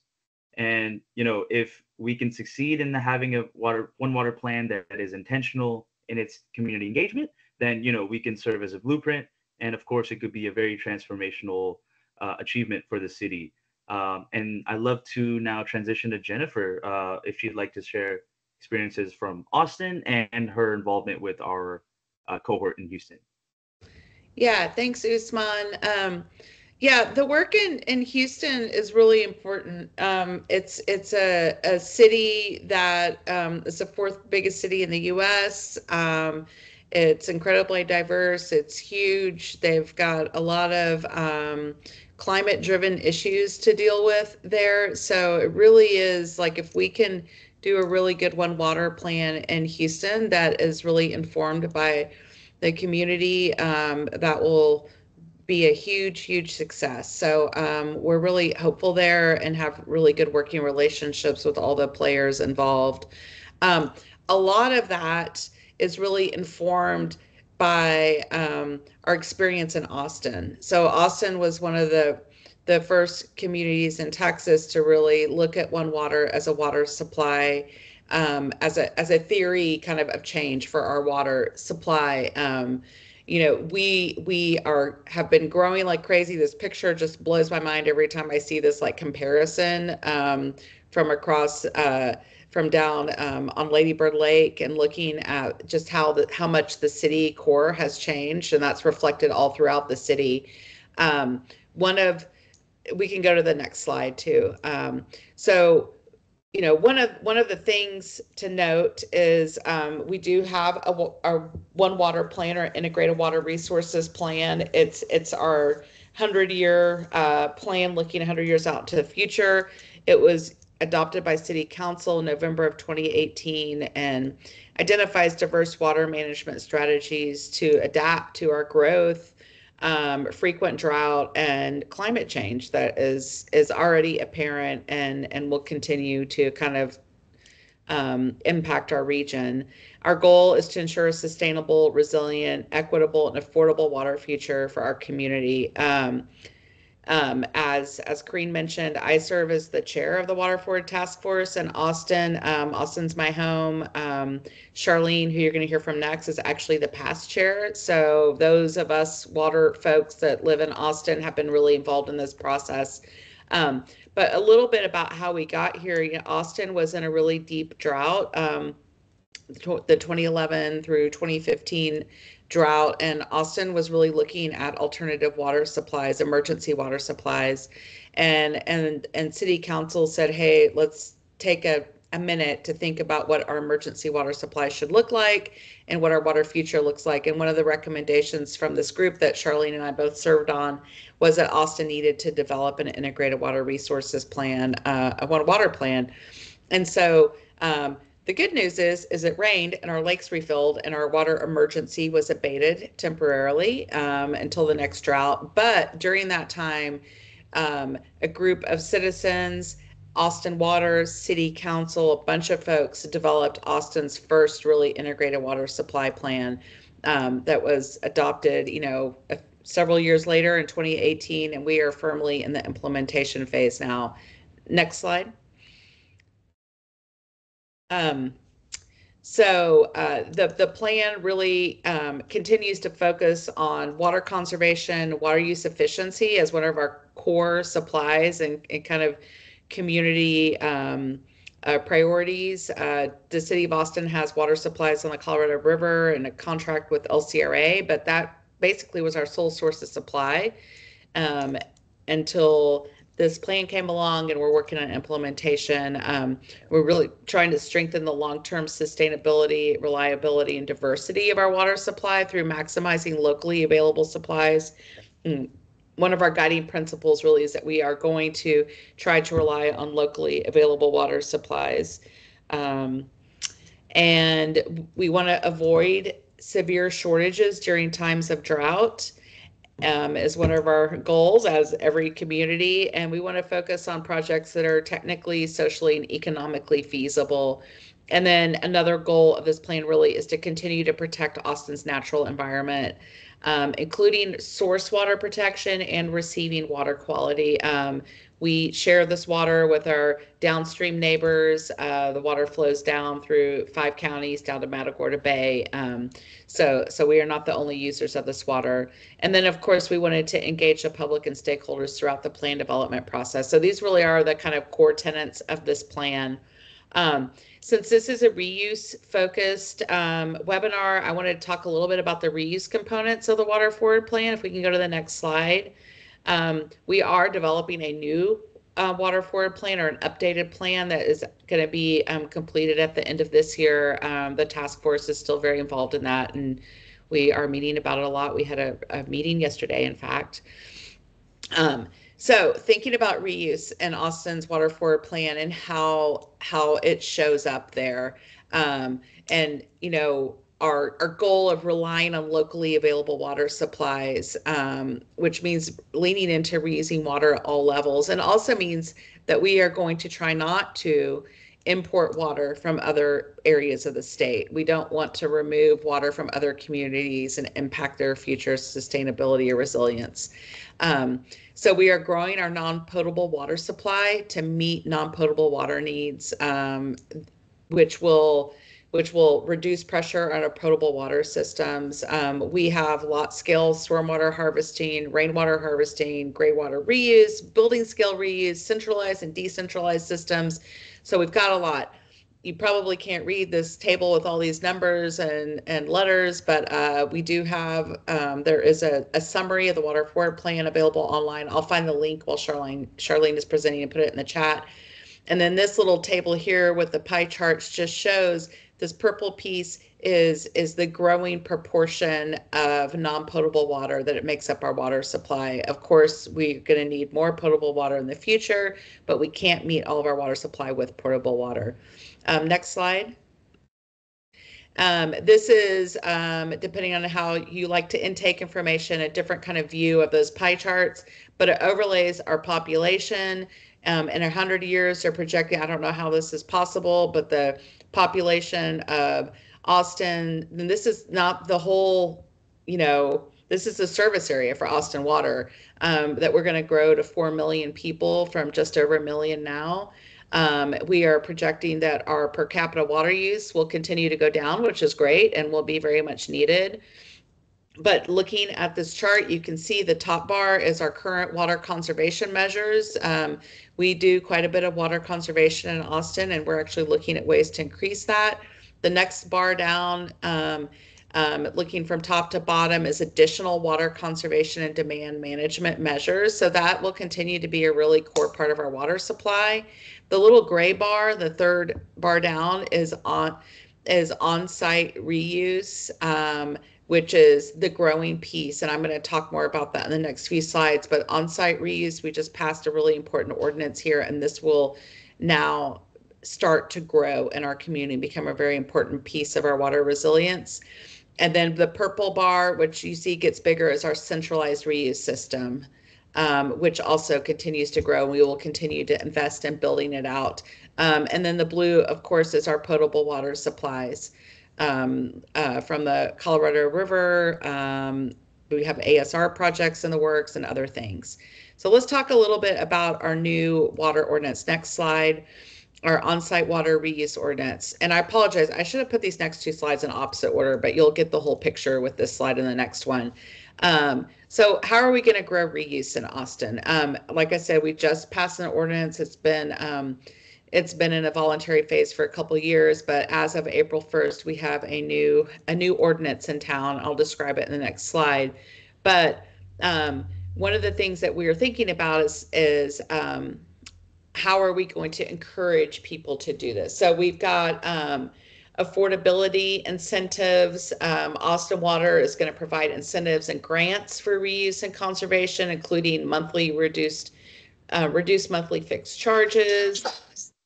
And you know if we can succeed in the having a water one water plan that, that is intentional in its community engagement then you know we can serve as a blueprint. And of course it could be a very transformational uh, achievement for the city. Um, and I'd love to now transition to jennifer uh, if she'd like to share experiences from Austin and her involvement with our uh, cohort in Houston. Yeah, thanks, Usman. Um, yeah, the work in, in Houston is really important. Um, it's it's a, a city that um, is the fourth biggest city in the U.S. Um, it's incredibly diverse. It's huge. They've got a lot of um, climate driven issues to deal with there. So it really is like if we can do a really good one water plan in Houston that is really informed by the community. Um, that will be a huge, huge success. So um, we're really hopeful there and have really good working relationships with all the players involved. Um, a lot of that is really informed by um, our experience in Austin. So Austin was one of the the first communities in Texas to really look at one water as a water supply um, as a as a theory kind of of change for our water supply. Um, you know, we we are have been growing like crazy. This picture just blows my mind every time I see this like comparison um, from across uh, from down um, on Ladybird Lake and looking at just how the how much the city core has changed, and that's reflected all throughout the city. Um, one of we can go to the next slide too. Um, so, you know, one of one of the things to note is um, we do have a, our one water plan or integrated water resources plan. It's it's our hundred year uh, plan, looking hundred years out to the future. It was adopted by City Council in November of 2018 and identifies diverse water management strategies to adapt to our growth, um, frequent drought, and climate change that is is already apparent and and will continue to kind of um, impact our region. Our goal is to ensure a sustainable, resilient, equitable, and affordable water future for our community. Um, um, as as Kareen mentioned, I serve as the chair of the Water Forward Task Force in Austin. Um, Austin's my home. Um, Sharlene, who you're going to hear from next, is actually the past chair. So those of us water folks that live in Austin have been really involved in this process. Um, but a little bit about how we got here. You know, Austin was in a really deep drought. Um, the 2011 through 2015 drought and Austin was really looking at alternative water supplies, emergency water supplies. And and and city council said, "Hey, let's take a a minute to think about what our emergency water supply should look like and what our water future looks like. And one of the recommendations from this group that Sharlene and I both served on was that Austin needed to develop an integrated water resources plan, uh, a water plan. And so um, the good news is, is it rained and our lakes refilled and our water emergency was abated temporarily um, until the next drought. But during that time, um, a group of citizens, Austin Water, City Council, a bunch of folks developed Austin's first really integrated water supply plan um, that was adopted, you know, a, several years later in 2018, and we are firmly in the implementation phase now. Next slide. Um, so uh, the the plan really um, continues to focus on water conservation, water use efficiency as one of our core supplies and, and kind of community um, uh, priorities. Uh, the city of Austin has water supplies on the Colorado River and a contract with LCRA, but that basically was our sole source of supply um, until this plan came along and we're working on implementation. Um, we're really trying to strengthen the long-term sustainability, reliability, and diversity of our water supply through maximizing locally available supplies. Mm, one of our guiding principles really is that we are going to try to rely on locally available water supplies. Um, and we want to avoid severe shortages during times of drought um, is one of our goals as every community. And we want to focus on projects that are technically, socially, and economically feasible. And then another goal of this plan really is to continue to protect Austin's natural environment, um, including source water protection and receiving water quality. Um, we share this water with our downstream neighbors. Uh, the water flows down through five counties down to Matagorda Bay. Um, so, so we are not the only users of this water. And then, of course, we wanted to engage the public and stakeholders throughout the plan development process. So these really are the kind of core tenets of this plan. Um, since this is a reuse focused um, webinar, I wanted to talk a little bit about the reuse components of the Water Forward Plan. If we can go to the next slide. Um, we are developing a new uh, water forward plan or an updated plan that is going to be um, completed at the end of this year. Um, the task force is still very involved in that, and we are meeting about it a lot. We had a, a meeting yesterday, in fact. Um, so thinking about reuse and Austin's water forward plan and how how it shows up there, um, and you know our, our goal of relying on locally available water supplies, um, which means leaning into reusing water at all levels, and also means that we are going to try not to import water from other areas of the state. We don't want to remove water from other communities and impact their future sustainability or resilience. Um, so we are growing our non-potable water supply to meet non-potable water needs, um, which will which will reduce pressure on our potable water systems. Um, we have lot scale stormwater harvesting, rainwater harvesting, gray water reuse, building scale reuse, centralized and decentralized systems. So we've got a lot. You probably can't read this table with all these numbers and, and letters, but uh, we do have, um, there is a, a summary of the water forward plan available online. I'll find the link while Sharlene, Sharlene is presenting and put it in the chat. And then this little table here with the pie charts just shows this purple piece is is the growing proportion of non-potable water that it makes up our water supply. Of course, we're going to need more potable water in the future, but we can't meet all of our water supply with potable water. Um, next slide. Um, this is, um, depending on how you like to intake information, a different kind of view of those pie charts, but it overlays our population. Um, in 100 years, they're projecting, I don't know how this is possible, but the population of Austin, and this is not the whole, you know, this is the service area for Austin Water um, that we're going to grow to 4 million people from just over a million now. Um, we are projecting that our per capita water use will continue to go down, which is great and will be very much needed. But looking at this chart, you can see the top bar is our current water conservation measures. Um, we do quite a bit of water conservation in Austin, and we're actually looking at ways to increase that. The next bar down, um, um, looking from top to bottom, is additional water conservation and demand management measures. So that will continue to be a really core part of our water supply. The little gray bar, the third bar down, is on is on-site reuse, um, which is the growing piece. And I'm going to talk more about that in the next few slides. But on-site reuse, we just passed a really important ordinance here, and this will now start to grow in our community, become a very important piece of our water resilience. And then the purple bar, which you see gets bigger, is our centralized reuse system um, which also continues to grow. And we will continue to invest in building it out. Um, and then the blue, of course, is our potable water supplies um, uh, from the Colorado River. Um, we have ASR projects in the works and other things. So let's talk a little bit about our new water ordinance. Next slide our on-site water reuse ordinance. And I apologize, I should have put these next two slides in opposite order, but you'll get the whole picture with this slide and the next one. Um, so how are we going to grow reuse in Austin? Um, like I said, we just passed an ordinance. It's been um, it's been in a voluntary phase for a couple years, but as of April 1st, we have a new a new ordinance in town. I'll describe it in the next slide. But um, one of the things that we are thinking about is is um, how are we going to encourage people to do this? So we've got um, affordability incentives. Um, Austin Water is going to provide incentives and grants for reuse and conservation, including monthly reduced uh, reduced monthly fixed charges,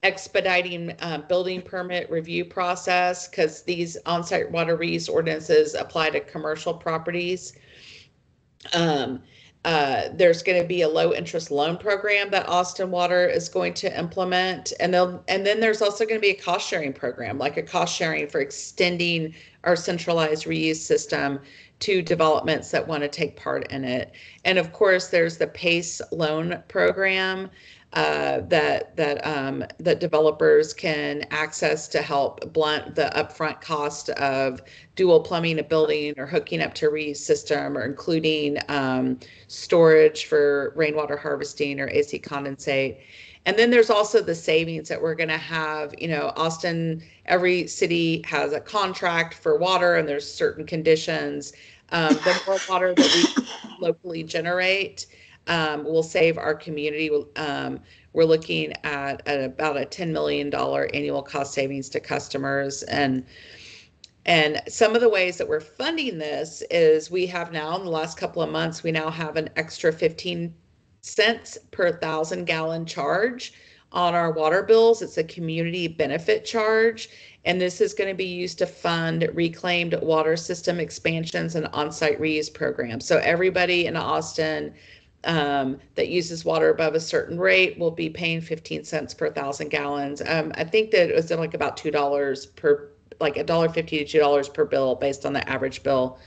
expediting uh, building permit review process because these on-site water reuse ordinances apply to commercial properties. Um, uh, there's going to be a low interest loan program that Austin Water is going to implement, and they'll and then there's also going to be a cost sharing program, like a cost sharing for extending our centralized reuse system to developments that want to take part in it. And of course, there's the PACE loan program uh, that that um, that developers can access to help blunt the upfront cost of dual plumbing a building or hooking up to a reuse system or including um, storage for rainwater harvesting or AC condensate. And then there's also the savings that we're going to have. You know, Austin, every city has a contract for water, and there's certain conditions. Um, the more water that we locally generate, um, will save our community. Um, we're looking at, at about a $10 million annual cost savings to customers. And and some of the ways that we're funding this is we have now in the last couple of months, we now have an extra 15 cents per thousand gallon charge on our water bills. It's a community benefit charge. And this is going to be used to fund reclaimed water system expansions and on site reuse programs. So everybody in Austin um, that uses water above a certain rate will be paying 15 cents per thousand gallons. Um, I think that it was like about $2 per, like a dollar fifty to $2 per bill based on the average bill.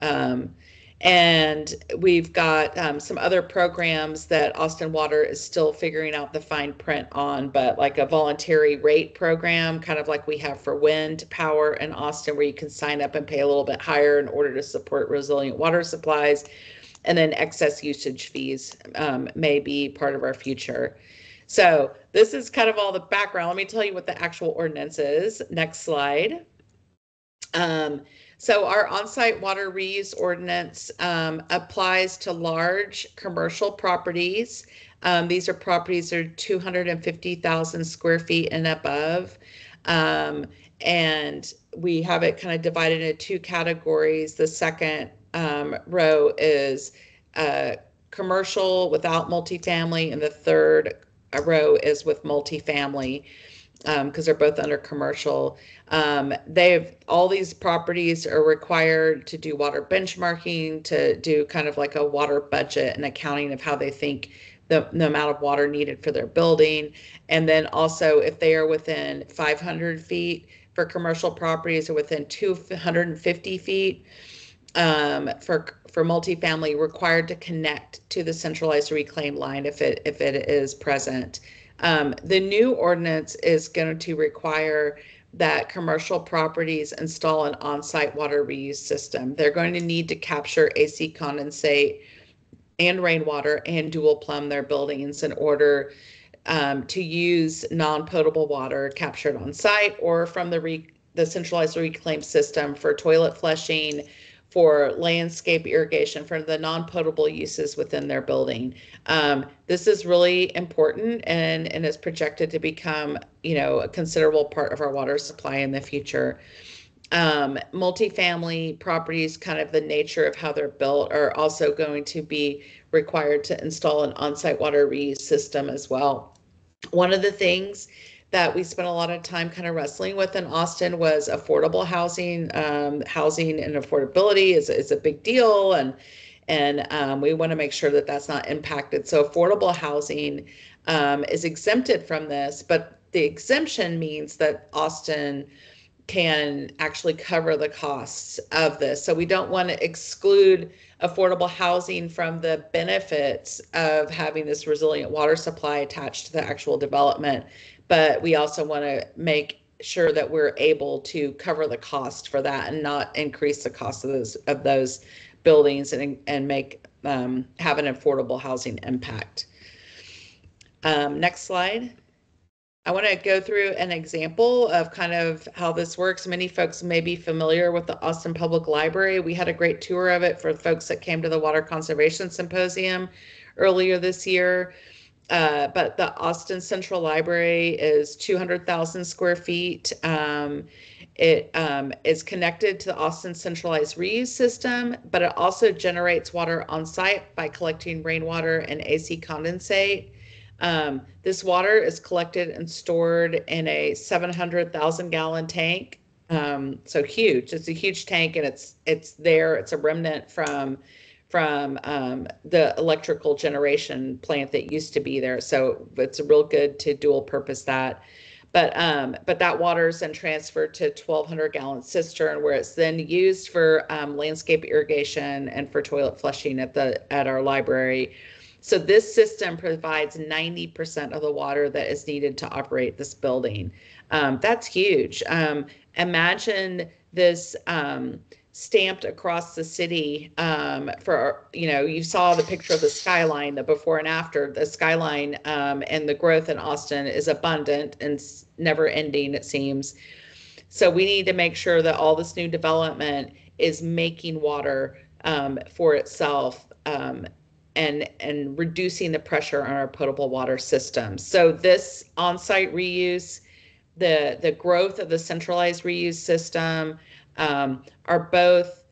Um, and we've got um, some other programs that Austin Water is still figuring out the fine print on, but like a voluntary rate program, kind of like we have for wind power in Austin, where you can sign up and pay a little bit higher in order to support resilient water supplies and then excess usage fees um, may be part of our future. So this is kind of all the background. Let me tell you what the actual ordinance is. Next slide. Um, so our on-site water reuse ordinance um, applies to large commercial properties. Um, these are properties that are 250,000 square feet and above. Um, and we have it kind of divided into two categories. The second um, row is uh, commercial without multifamily, and the third row is with multifamily because um, they're both under commercial. Um, they've all these properties are required to do water benchmarking, to do kind of like a water budget and accounting of how they think the, the amount of water needed for their building. And then also if they are within 500 feet for commercial properties or within 250 feet um, for for multifamily required to connect to the centralized reclaim line if it if it is present. Um, the new ordinance is going to require that commercial properties install an on-site water reuse system. They're going to need to capture AC condensate and rainwater and dual plumb their buildings in order um, to use non-potable water captured on site or from the re- the centralized reclaim system for toilet flushing, for landscape irrigation for the non-potable uses within their building. Um, this is really important and, and is projected to become, you know, a considerable part of our water supply in the future. Um, multifamily properties, kind of the nature of how they're built, are also going to be required to install an on-site water reuse system as well. One of the things that we spent a lot of time kind of wrestling with in Austin was affordable housing. Um, housing and affordability is, is a big deal, and and um, we want to make sure that that's not impacted. So affordable housing um, is exempted from this, but the exemption means that Austin can actually cover the costs of this. So we don't want to exclude affordable housing from the benefits of having this resilient water supply attached to the actual development but we also want to make sure that we're able to cover the cost for that and not increase the cost of those of those buildings and and make um, have an affordable housing impact. Um, next slide. I want to go through an example of kind of how this works. Many folks may be familiar with the Austin Public Library. We had a great tour of it for folks that came to the Water Conservation Symposium earlier this year. Uh, but the Austin Central Library is 200,000 square feet. Um, it um, is connected to the Austin centralized reuse system, but it also generates water on site by collecting rainwater and AC condensate. Um, this water is collected and stored in a 700,000 gallon tank. Um, so huge. It's a huge tank, and it's it's there. It's a remnant from from um, the electrical generation plant that used to be there. So it's real good to dual purpose that. But um, but that water is then transferred to 1,200 gallon cistern, where it's then used for um, landscape irrigation and for toilet flushing at the at our library. So this system provides 90% of the water that is needed to operate this building. Um, that's huge. Um, imagine this um, stamped across the city um, for you know you saw the picture of the skyline the before and after. The skyline um, and the growth in austin is abundant and never ending it seems. So we need to make sure that all this new development is making water um, for itself um, and and reducing the pressure on our potable water system. So this on-site reuse the the growth of the centralized reuse system um, are both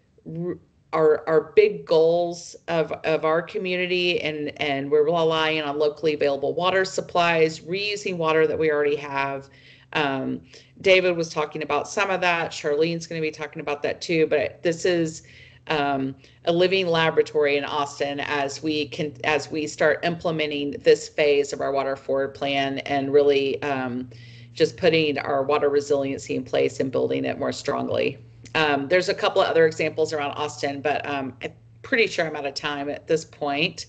our, our big goals of, of our community and, and we're relying on locally available water supplies, reusing water that we already have. Um, David was talking about some of that. Sharlene's going to be talking about that too. But this is um, a living laboratory in Austin as we can as we start implementing this phase of our water forward plan and really um, just putting our water resiliency in place and building it more strongly. Um, there's a couple of other examples around Austin, but um, I'm pretty sure I'm out of time at this point.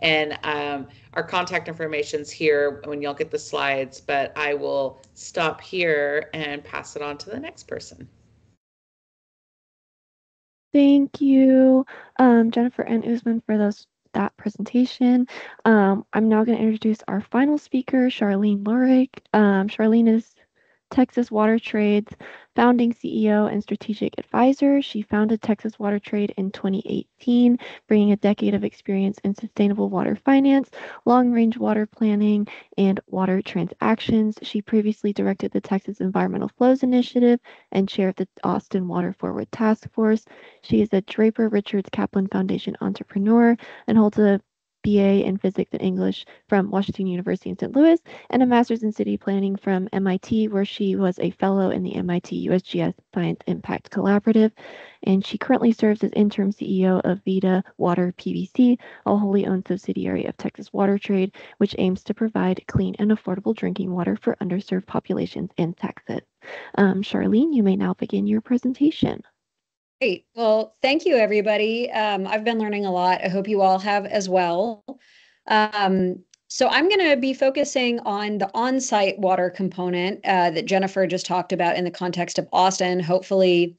And um, our contact information is here when y'all get the slides, but I will stop here and pass it on to the next person. Thank you, um, Jennifer and Usman, for those that presentation. Um, I'm now going to introduce our final speaker, Sharlene Leurig. Um, Sharlene is Texas Water Trade's founding CEO and strategic advisor. She founded Texas Water Trade in 2018, bringing a decade of experience in sustainable water finance, long range water planning, and water transactions. She previously directed the Texas Environmental Flows Initiative and chair of the Austin Water Forward Task Force. She is a Draper Richards Kaplan Foundation entrepreneur and holds a BA in Physics and English from Washington University in St. Louis, and a master's in city planning from MIT, where she was a fellow in the MIT USGS Science Impact Collaborative. And she currently serves as interim CEO of Vida Water PBC, a wholly owned subsidiary of Texas Water Trade, which aims to provide clean and affordable drinking water for underserved populations in Texas. Um, Sharlene, you may now begin your presentation. Great. Well, thank you, everybody. Um, I've been learning a lot. I hope you all have as well. Um, so I'm going to be focusing on the on-site water component uh, that Jennifer just talked about in the context of Austin, hopefully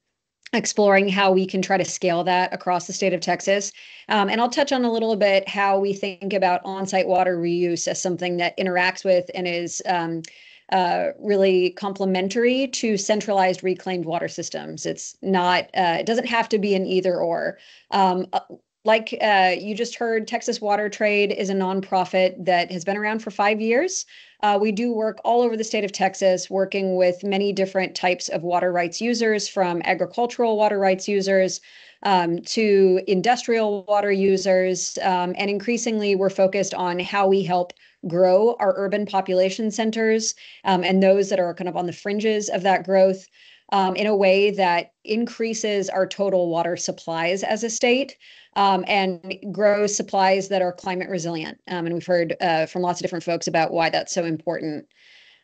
exploring how we can try to scale that across the state of Texas. Um, and I'll touch on a little bit how we think about on-site water reuse as something that interacts with and is um, uh, really complementary to centralized reclaimed water systems. It's not, uh, it doesn't have to be an either or. Um, uh, like uh, you just heard, Texas Water Trade is a nonprofit that has been around for five years. Uh, we do work all over the state of Texas, working with many different types of water rights users, from agricultural water rights users um, to industrial water users. Um, and increasingly, we're focused on how we help grow our urban population centers um, and those that are kind of on the fringes of that growth um, in a way that increases our total water supplies as a state um, and grows supplies that are climate resilient. Um, and we've heard uh, from lots of different folks about why that's so important.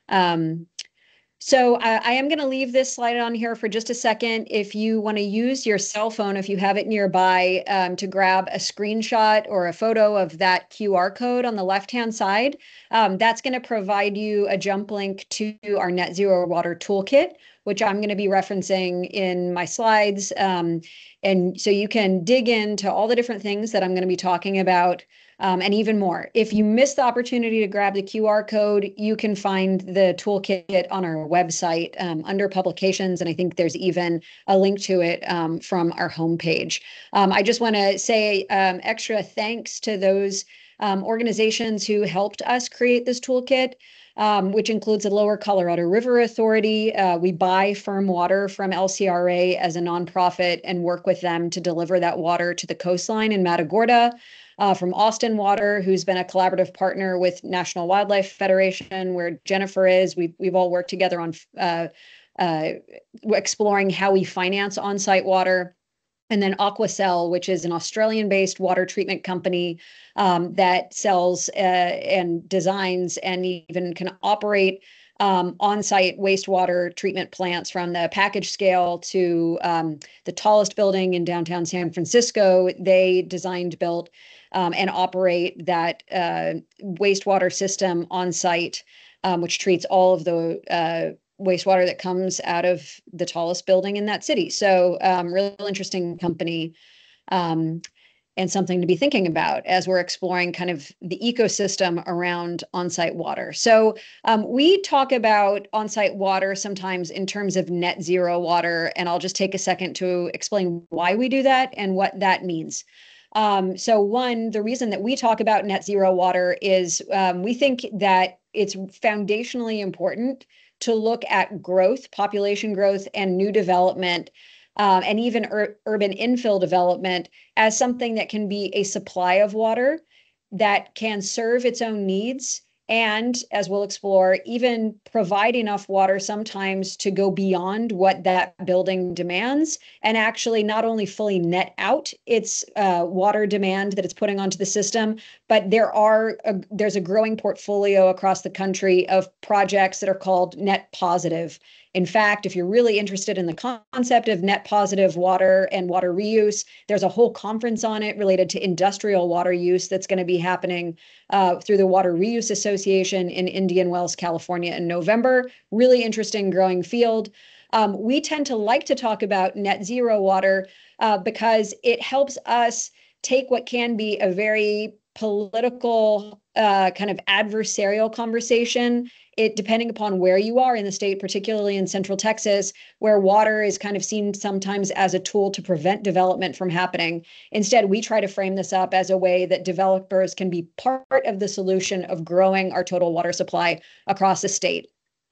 Um, so I, I am going to leave this slide on here for just a second. If you want to use your cell phone, if you have it nearby, um, to grab a screenshot or a photo of that QR code on the left-hand side, um, that's going to provide you a jump link to our Net Zero Water Toolkit, which I'm going to be referencing in my slides. Um, and so you can dig into all the different things that I'm going to be talking about um, and even more. If you miss the opportunity to grab the QR code, you can find the toolkit on our website um, under publications. And I think there's even a link to it um, from our homepage. Um, I just want to say um, extra thanks to those um, organizations who helped us create this toolkit. Um, which includes the Lower Colorado River Authority. Uh, we buy firm water from LCRA as a nonprofit and work with them to deliver that water to the coastline in Matagorda uh, from Austin Water, who's been a collaborative partner with National Wildlife Federation, where Jennifer is. We've, we've all worked together on uh, uh, exploring how we finance on site water. And then Aquacell, which is an Australian based water treatment company um, that sells uh, and designs and even can operate um, on-site wastewater treatment plants from the package scale to um, the tallest building in downtown San Francisco. They designed, built, um, and operate that uh, wastewater system on site, um, which treats all of the uh, wastewater that comes out of the tallest building in that city. So, um, real interesting company. Um, and something to be thinking about as we're exploring kind of the ecosystem around on-site water. So um, we talk about on-site water sometimes in terms of net zero water, and I'll just take a second to explain why we do that and what that means. Um, so one, the reason that we talk about net zero water is um, we think that it's foundationally important to look at growth, population growth, and new development, um, and even ur- urban infill development as something that can be a supply of water that can serve its own needs and as we'll explore even provide enough water sometimes to go beyond what that building demands and actually not only fully net out its uh, water demand that it's putting onto the system but there are a, there's a growing portfolio across the country of projects that are called net positive in fact, if you're really interested in the concept of net positive water and water reuse, there's a whole conference on it related to industrial water use that's going to be happening uh, through the Water Reuse Association in Indian Wells, California in November. Really interesting growing field. Um, we tend to like to talk about net zero water uh, because it helps us take what can be a very political uh, kind of adversarial conversation it depending upon where you are in the state particularly in central texas where water is kind of seen sometimes as a tool to prevent development from happening instead we try to frame this up as a way that developers can be part of the solution of growing our total water supply across the state.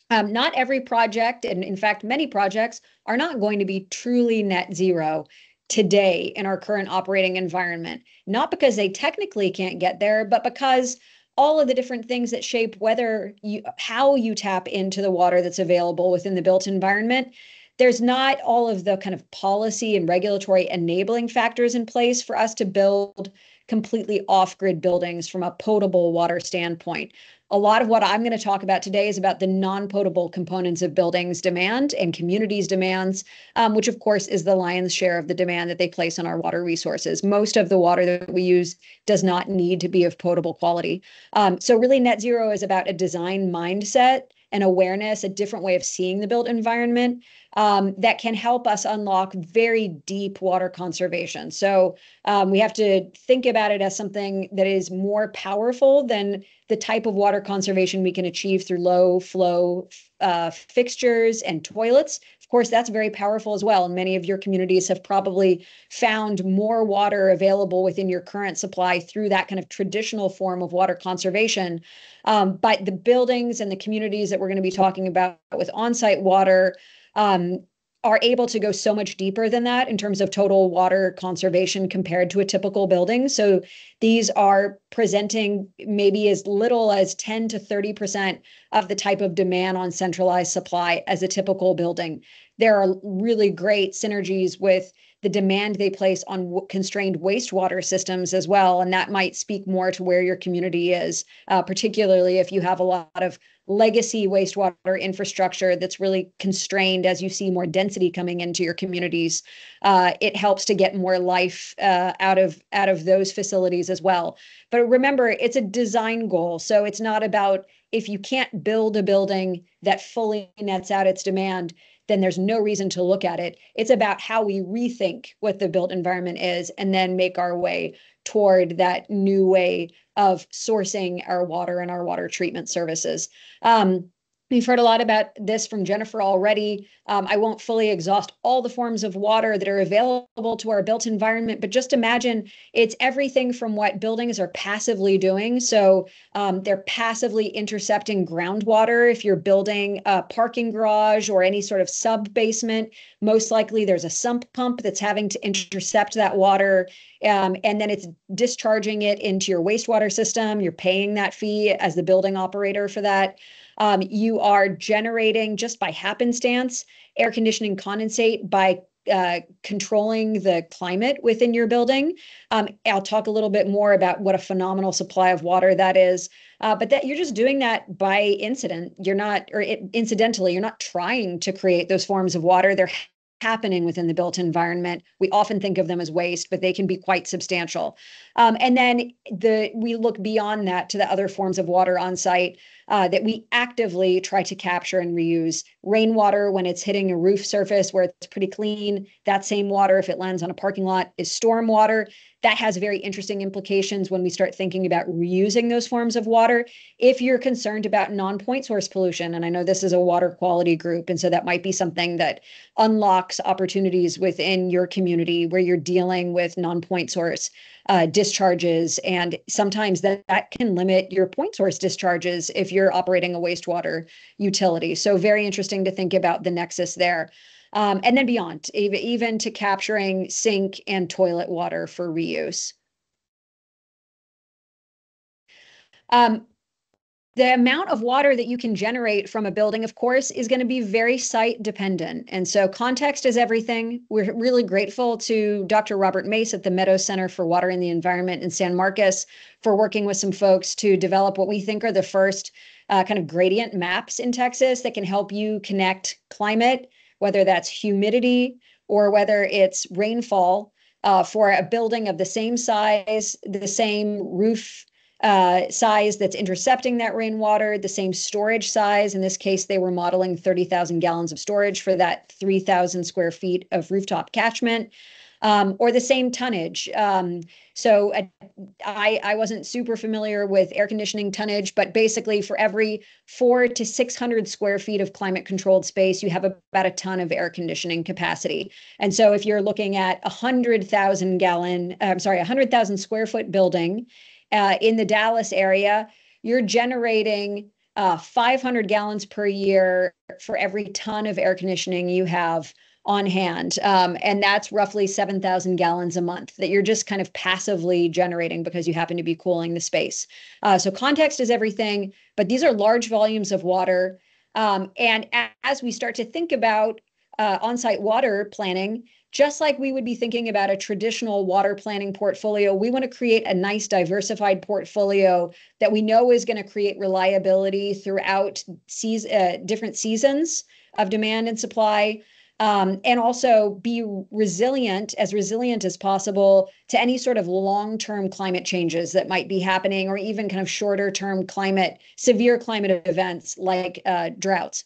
Um, not every project and in fact many projects are not going to be truly net zero today in our current operating environment. Not because they technically can't get there but because all of the different things that shape whether you how you tap into the water that's available within the built environment there's not all of the kind of policy and regulatory enabling factors in place for us to build completely off-grid buildings from a potable water standpoint a lot of what I'm going to talk about today is about the non-potable components of buildings demand and communities demands, um, which of course is the lion's share of the demand that they place on our water resources. Most of the water that we use does not need to be of potable quality. Um, so really net zero is about a design mindset an awareness, a different way of seeing the built environment um, that can help us unlock very deep water conservation. So um, we have to think about it as something that is more powerful than the type of water conservation we can achieve through low flow uh, fixtures and toilets. Of course, that's very powerful as well. And many of your communities have probably found more water available within your current supply through that kind of traditional form of water conservation. Um, but the buildings and the communities that we're going to be talking about with on site water um, are able to go so much deeper than that in terms of total water conservation compared to a typical building. So these are presenting maybe as little as 10 to 30% of the type of demand on centralized supply as a typical building. There are really great synergies with the demand they place on constrained wastewater systems as well. And that might speak more to where your community is, uh, particularly if you have a lot of legacy wastewater infrastructure that's really constrained as you see more density coming into your communities uh, it helps to get more life uh, out of out of those facilities as well. But remember it's a design goal. So it's not about if you can't build a building that fully nets out its demand then there's no reason to look at it. It's about how we rethink what the built environment is and then make our way toward that new way of sourcing our water and our water treatment services. Um, We've heard a lot about this from Jennifer already. Um, I won't fully exhaust all the forms of water that are available to our built environment, but just imagine it's everything from what buildings are passively doing. So um, they're passively intercepting groundwater. If you're building a parking garage or any sort of sub basement, most likely there's a sump pump that's having to intercept that water. Um, and then it's discharging it into your wastewater system. You're paying that fee as the building operator for that. Um, you are generating just by happenstance air conditioning condensate by uh, controlling the climate within your building. Um, I'll talk a little bit more about what a phenomenal supply of water that is. Uh, but that you're just doing that by incident. You're not, or it, incidentally, you're not trying to create those forms of water. They're happening within the built environment. We often think of them as waste, but they can be quite substantial. Um, and then the we look beyond that to the other forms of water on site uh, that we actively try to capture and reuse. Rainwater, when it's hitting a roof surface where it's pretty clean, that same water, if it lands on a parking lot, is storm water. That has very interesting implications when we start thinking about reusing those forms of water. If you're concerned about non point source pollution, and I know this is a water quality group, and so that might be something that unlocks opportunities within your community where you're dealing with non point source uh, discharges. And sometimes that, that can limit your point source discharges if you're operating a wastewater utility. So, very interesting to think about the nexus there. Um, and then beyond, even, to capturing sink and toilet water for reuse. Um, the amount of water that you can generate from a building, of course, is going to be very site dependent. And so context is everything. We're really grateful to Dr. Robert Mace at the Meadows Center for Water and the Environment in San Marcos for working with some folks to develop what we think are the first uh, kind of gradient maps in Texas that can help you connect climate, whether that's humidity or whether it's rainfall uh, for a building of the same size, the same roof uh, size that's intercepting that rainwater, the same storage size. In this case, they were modeling 30,000 gallons of storage for that 3,000 square feet of rooftop catchment. Um, or the same tonnage. Um, so I, I wasn't super familiar with air conditioning tonnage, but basically for every four to 600 square feet of climate controlled space, you have about a ton of air conditioning capacity. And so if you're looking at a 100,000 gallon, I'm sorry, a 100,000 square foot building uh, in the Dallas area, you're generating uh, 500 gallons per year for every ton of air conditioning you have on hand. Um, and that's roughly 7,000 gallons a month that you're just kind of passively generating because you happen to be cooling the space. Uh, so context is everything, but these are large volumes of water. Um, and as we start to think about uh, on site water planning, just like we would be thinking about a traditional water planning portfolio, we want to create a nice diversified portfolio that we know is going to create reliability throughout seas- uh, different seasons of demand and supply. Um, and also be resilient, as resilient as possible to any sort of long term climate changes that might be happening, or even kind of shorter term climate, severe climate events like uh, droughts.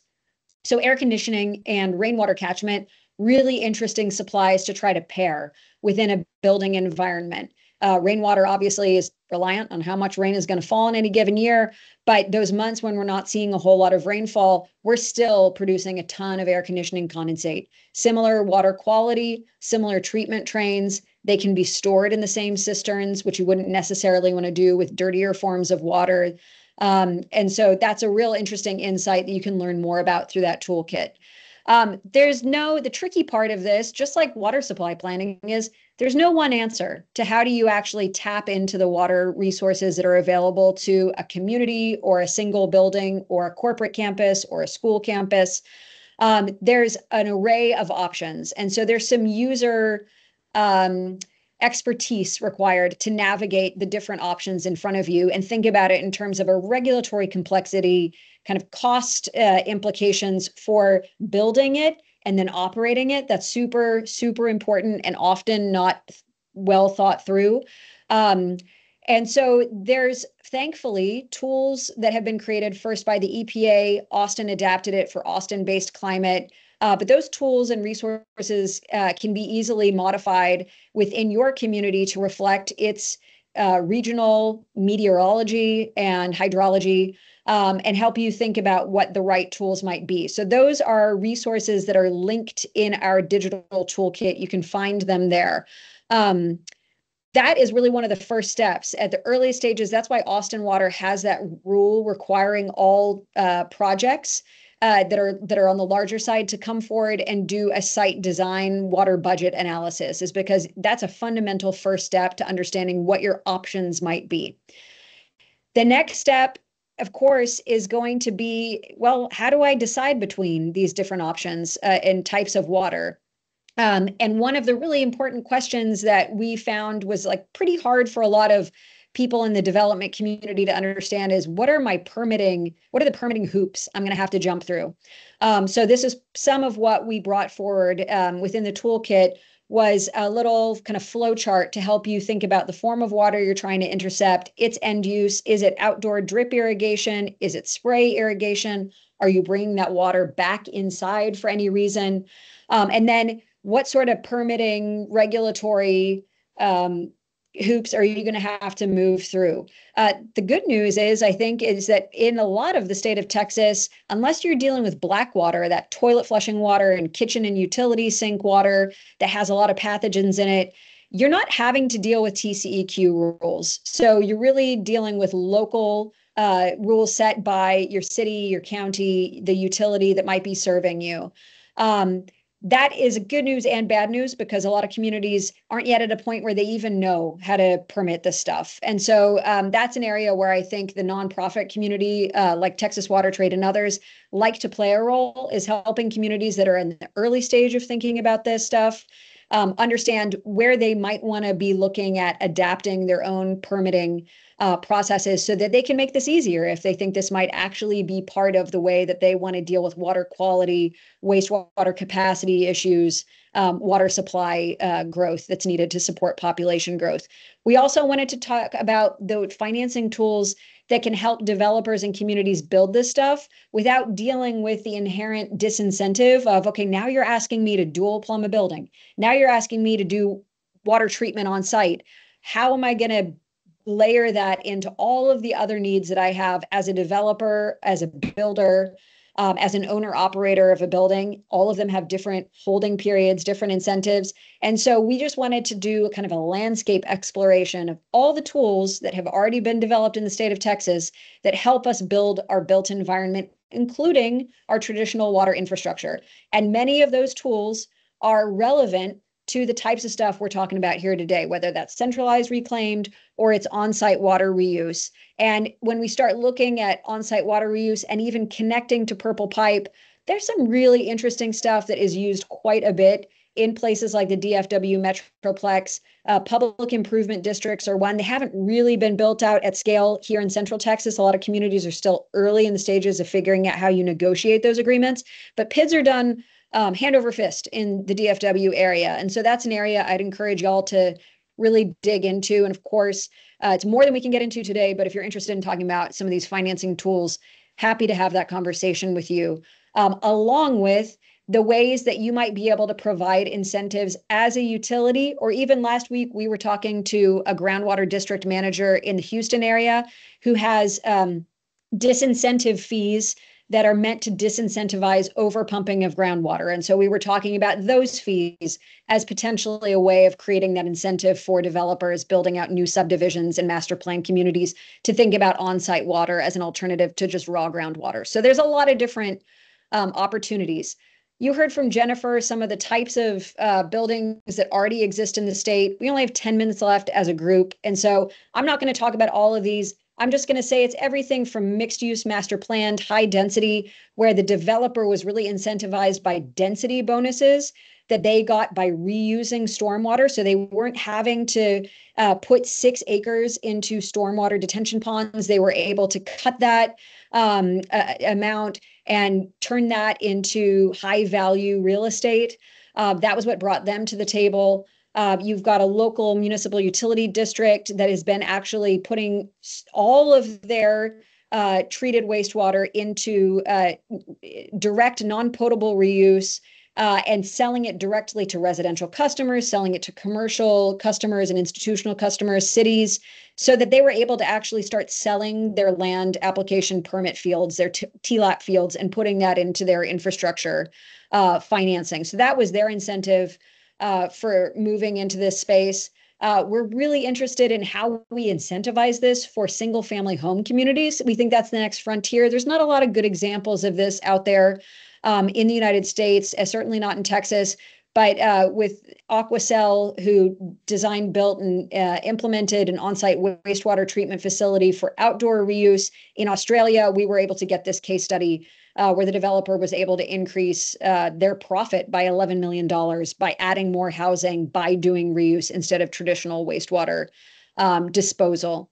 So, air conditioning and rainwater catchment really interesting supplies to try to pair within a building environment. Uh, rainwater obviously is reliant on how much rain is going to fall in any given year, but those months when we're not seeing a whole lot of rainfall, we're still producing a ton of air conditioning condensate. Similar water quality, similar treatment trains. They can be stored in the same cisterns, which you wouldn't necessarily want to do with dirtier forms of water. Um, and so that's a real interesting insight that you can learn more about through that toolkit. Um, there's no, the tricky part of this, just like water supply planning, is there's no one answer to how do you actually tap into the water resources that are available to a community or a single building or a corporate campus or a school campus. Um, there's an array of options. And so there's some user um, expertise required to navigate the different options in front of you and think about it in terms of a regulatory complexity kind of cost uh, implications for building it and then operating it. That's super, super important and often not well thought through. Um, and so there's thankfully tools that have been created first by the EPA. Austin adapted it for Austin based climate. Uh, but those tools and resources uh, can be easily modified within your community to reflect its uh, regional meteorology and hydrology um, and help you think about what the right tools might be. So those are resources that are linked in our digital toolkit. You can find them there. Um, that is really one of the first steps at the early stages. That's why Austin Water has that rule requiring all uh, projects uh, that are that are on the larger side to come forward and do a site design water budget analysis is because that's a fundamental first step to understanding what your options might be. The next step of course, is going to be well, how do I decide between these different options uh, and types of water? Um, and one of the really important questions that we found was like pretty hard for a lot of people in the development community to understand is what are my permitting what are the permitting hoops i'm going to have to jump through um, so this is some of what we brought forward um, within the toolkit was a little kind of flow chart to help you think about the form of water you're trying to intercept, its end use. Is it outdoor drip irrigation? Is it spray irrigation? Are you bringing that water back inside for any reason? Um, and then what sort of permitting regulatory um, hoops are you going to have to move through? Uh, the good news is, I think, is that in a lot of the state of Texas, unless you're dealing with black water, that toilet flushing water and kitchen and utility sink water that has a lot of pathogens in it, you're not having to deal with TCEQ rules. So you're really dealing with local uh, rules set by your city, your county, the utility that might be serving you. Um, that is good news and bad news because a lot of communities aren't yet at a point where they even know how to permit this stuff. And so um, that's an area where I think the nonprofit community, uh, like Texas Water Trade and others, like to play a role is helping communities that are in the early stage of thinking about this stuff um, understand where they might want to be looking at adapting their own permitting uh, processes so that they can make this easier if they think this might actually be part of the way that they want to deal with water quality, wastewater capacity issues, um, water supply uh, growth that's needed to support population growth. We also wanted to talk about the financing tools that can help developers and communities build this stuff without dealing with the inherent disincentive of, okay, now you're asking me to dual plumb a building. Now you're asking me to do water treatment on site, how am I going to layer that into all of the other needs that I have as a developer, as a builder, um, as an owner operator of a building. All of them have different holding periods, different incentives. And so we just wanted to do a kind of a landscape exploration of all the tools that have already been developed in the state of Texas that help us build our built environment, including our traditional water infrastructure. And many of those tools are relevant to the types of stuff we're talking about here today, whether that's centralized reclaimed or it's on-site water reuse. And when we start looking at on-site water reuse and even connecting to Purple Pipe, there's some really interesting stuff that is used quite a bit in places like the DFW Metroplex. Uh, public improvement districts are one. They haven't really been built out at scale here in Central Texas. A lot of communities are still early in the stages of figuring out how you negotiate those agreements. But PIDs are done um, hand over fist in the DFW area. And so that's an area I'd encourage y'all to really dig into. And of course, uh, it's more than we can get into today, but if you're interested in talking about some of these financing tools, happy to have that conversation with you, um, along with the ways that you might be able to provide incentives as a utility. Or even last week, we were talking to a groundwater district manager in the Houston area who has um, disincentive fees that are meant to disincentivize overpumping of groundwater. And so we were talking about those fees as potentially a way of creating that incentive for developers building out new subdivisions and master plan communities to think about on-site water as an alternative to just raw groundwater. So there's a lot of different um, opportunities. You heard from Jennifer some of the types of uh, buildings that already exist in the state. We only have 10 minutes left as a group. And so I'm not going to talk about all of these. I'm just going to say it's everything from mixed use master planned, high density, where the developer was really incentivized by density bonuses that they got by reusing stormwater. So they weren't having to uh, put six acres into stormwater detention ponds. They were able to cut that um, uh, amount and turn that into high value real estate. Uh, that was what brought them to the table. Uh, you've got a local municipal utility district that has been actually putting all of their uh, treated wastewater into uh, direct non-potable reuse uh, and selling it directly to residential customers, selling it to commercial customers and institutional customers, cities, so that they were able to actually start selling their land application permit fields, their TLAP fields, and putting that into their infrastructure uh, financing. So that was their incentive uh, for moving into this space. Uh, we're really interested in how we incentivize this for single family home communities. We think that's the next frontier. There's not a lot of good examples of this out there um, in the United States, uh, certainly not in Texas. But uh, with Aquacell, who designed, built, and uh, implemented an on site wastewater treatment facility for outdoor reuse in Australia, we were able to get this case study uh, where the developer was able to increase uh, their profit by $11 million by adding more housing by doing reuse instead of traditional wastewater um, disposal.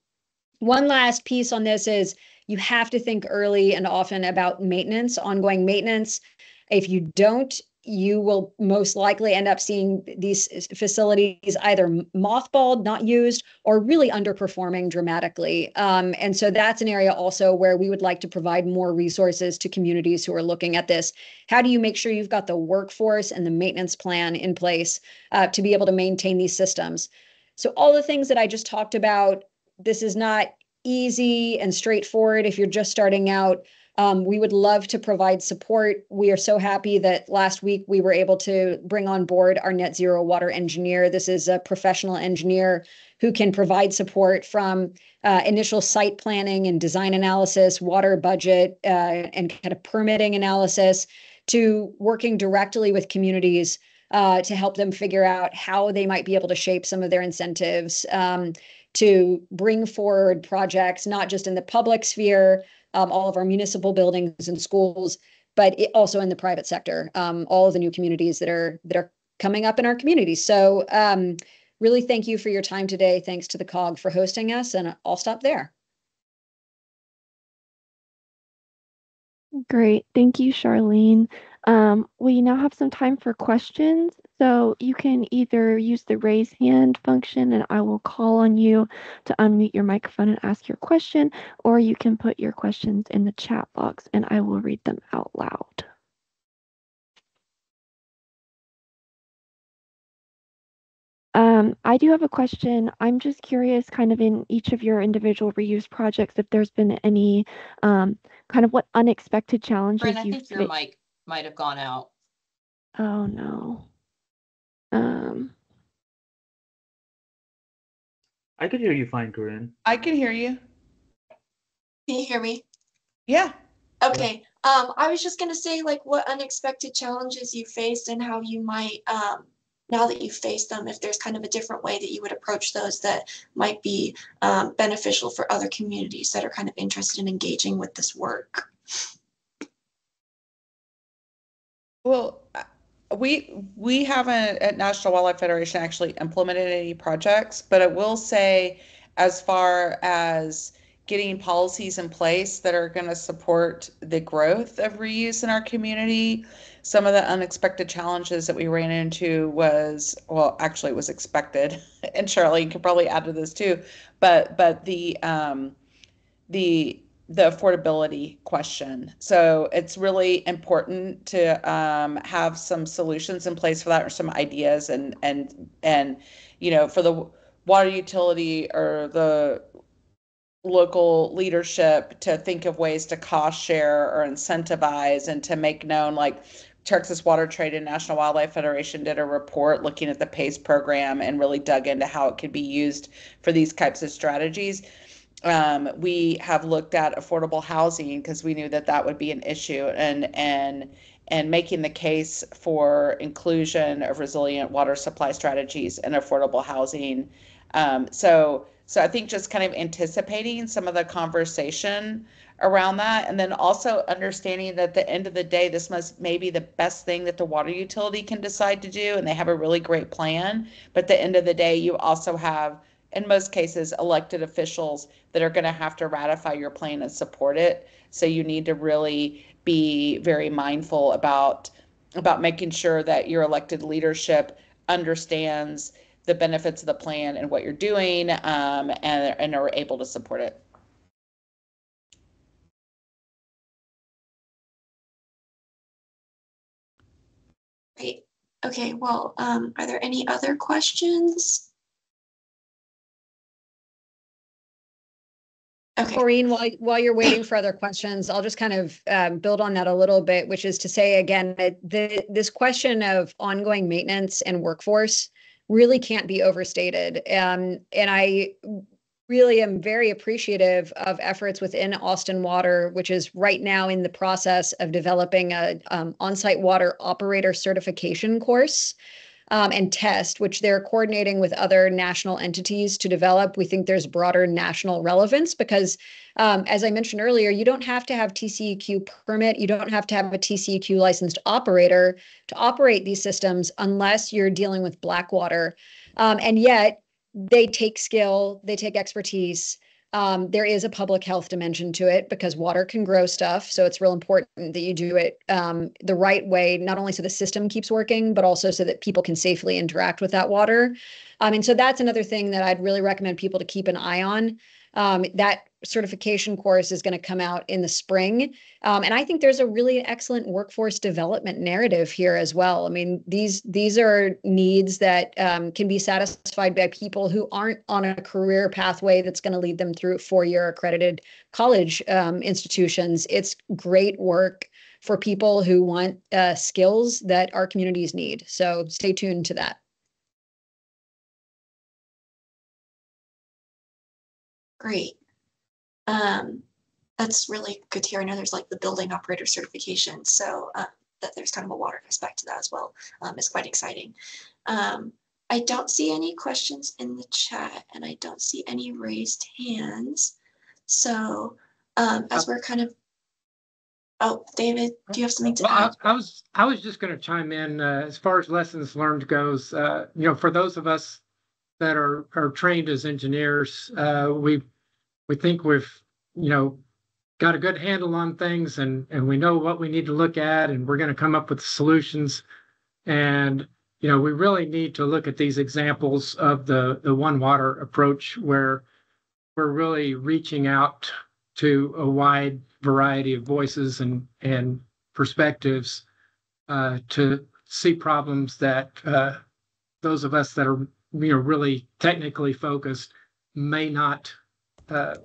One last piece on this is you have to think early and often about maintenance, ongoing maintenance. If you don't, you will most likely end up seeing these facilities either mothballed, not used, or really underperforming dramatically. Um, and so that's an area also where we would like to provide more resources to communities who are looking at this. How do you make sure you've got the workforce and the maintenance plan in place uh, to be able to maintain these systems? So, all the things that I just talked about, this is not easy and straightforward if you're just starting out. Um, we would love to provide support. We are so happy that last week we were able to bring on board our net zero water engineer. This is a professional engineer who can provide support from uh, initial site planning and design analysis, water budget, uh, and kind of permitting analysis to working directly with communities uh, to help them figure out how they might be able to shape some of their incentives um, to bring forward projects, not just in the public sphere, um, all of our municipal buildings and schools, but it, also in the private sector, um, all of the new communities that are that are coming up in our communities. So um, really thank you for your time today. Thanks to the COG for hosting us, and I'll stop there. Great. Thank you, Sharlene. Um, we now have some time for questions. So you can either use the raise hand function and I will call on you to unmute your microphone and ask your question, or you can put your questions in the chat box and I will read them out loud. Um, I do have a question. I'm just curious, kind of in each of your individual reuse projects, if there's been any um, kind of what unexpected challenges Brent, I you've think your mic might have gone out. Oh no. Um, I could hear you fine, Corinne. I can hear you. Can you hear me? Yeah. Okay. Um, I was just gonna say like what unexpected challenges you faced and how you might, um, now that you've faced them, if there's kind of a different way that you would approach those that might be um, beneficial for other communities that are kind of interested in engaging with this work. Well, uh, we we haven't at National Wildlife Federation actually implemented any projects, but I will say, as far as getting policies in place that are going to support the growth of reuse in our community, some of the unexpected challenges that we ran into was well, actually, it was expected, (laughs) and Charlie you could probably add to this too, but but the um, the the affordability question. So it's really important to um, have some solutions in place for that, or some ideas, and and and you know, for the water utility or the local leadership to think of ways to cost share or incentivize and to make known like Texas Water Trade and National Wildlife Federation did a report looking at the PACE program and really dug into how it could be used for these types of strategies um, we have looked at affordable housing because we knew that that would be an issue and and and making the case for inclusion of resilient water supply strategies and affordable housing. Um, so so I think just kind of anticipating some of the conversation around that and then also understanding that at the end of the day this must maybe be the best thing that the water utility can decide to do and they have a really great plan but at the end of the day you also have in most cases, elected officials that are going to have to ratify your plan and support it. So you need to really be very mindful about about making sure that your elected leadership understands the benefits of the plan and what you're doing um, and, and are able to support it. Great. Okay, well, um, are there any other questions? Okay. Maureen, while, while you're waiting for other questions, I'll just kind of um, build on that a little bit, which is to say again that the, this question of ongoing maintenance and workforce really can't be overstated. Um, and I really am very appreciative of efforts within Austin Water, which is right now in the process of developing a um, on-site water operator certification course um, and test, which they're coordinating with other national entities to develop. We think there's broader national relevance because, um, as I mentioned earlier, you don't have to have TCEQ permit, you don't have to have a TCEQ licensed operator to operate these systems unless you're dealing with Blackwater. Um, and yet, they take skill, they take expertise. Um, there is a public health dimension to it because water can grow stuff. So it's real important that you do it um, the right way, not only so the system keeps working, but also so that people can safely interact with that water. Um, and so that's another thing that I'd really recommend people to keep an eye on. Um, that certification course is going to come out in the spring. Um, and I think there's a really excellent workforce development narrative here as well. I mean, these these are needs that um, can be satisfied by people who aren't on a career pathway that's going to lead them through four-year accredited college um, institutions. It's great work for people who want uh, skills that our communities need. So stay tuned to that. Great. Um, that's really good to hear. I know there's like the building operator certification, so uh, that there's kind of a water aspect to that as well. Um, is quite exciting. Um, I don't see any questions in the chat, and I don't see any raised hands. So um, as we're kind of, oh, David, do you have something to Well, I, add? I was, I was just gonna chime in, uh, as far as lessons learned goes, uh, you know, for those of us that are, are trained as engineers, uh, we, we think we've, you know, got a good handle on things and, and we know what we need to look at and we're gonna come up with solutions. And, you know, we really need to look at these examples of the, the one water approach where we're really reaching out to a wide variety of voices and, and perspectives uh, to see problems that uh, those of us that are you know, really technically focused may not, uh,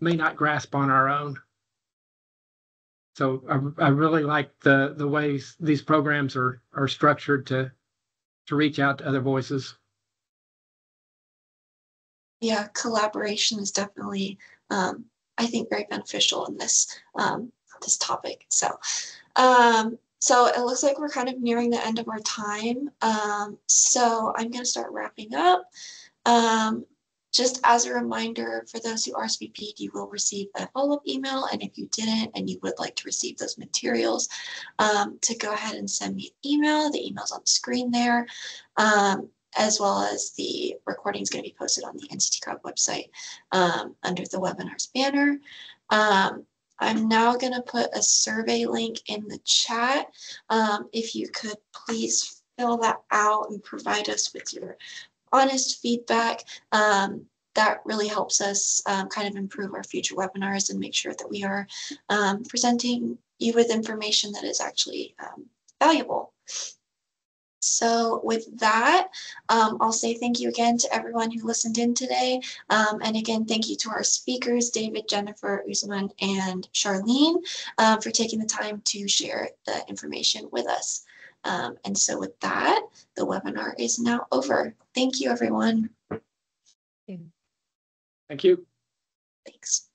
may not grasp on our own. So I, I really like the, the ways these programs are, are structured to, to reach out to other voices. yeah, collaboration is definitely, um, I think, very beneficial in this um, this topic. So, um, so it looks like we're kind of nearing the end of our time. Um, so I'm going to start wrapping up. Um, just as a reminder, for those who RSVP'd, you will receive a follow-up email. And if you didn't and you would like to receive those materials, um, to go ahead and send me an email. The email's on the screen there. Um, as well as the recording is going to be posted on the NCTCOG website um, under the webinars banner. Um, I'm now going to put a survey link in the chat. Um, if you could please fill that out and provide us with your honest feedback. Um, that really helps us um, kind of improve our future webinars and make sure that we are um, presenting you with information that is actually valuable. So with that, um, I'll say thank you again to everyone who listened in today. Um, and again, thank you to our speakers, David, Jennifer, Usman, and Sharlene um, for taking the time to share the information with us. Um, and so with that, the webinar is now over. Thank you, everyone. Thank you. Thanks.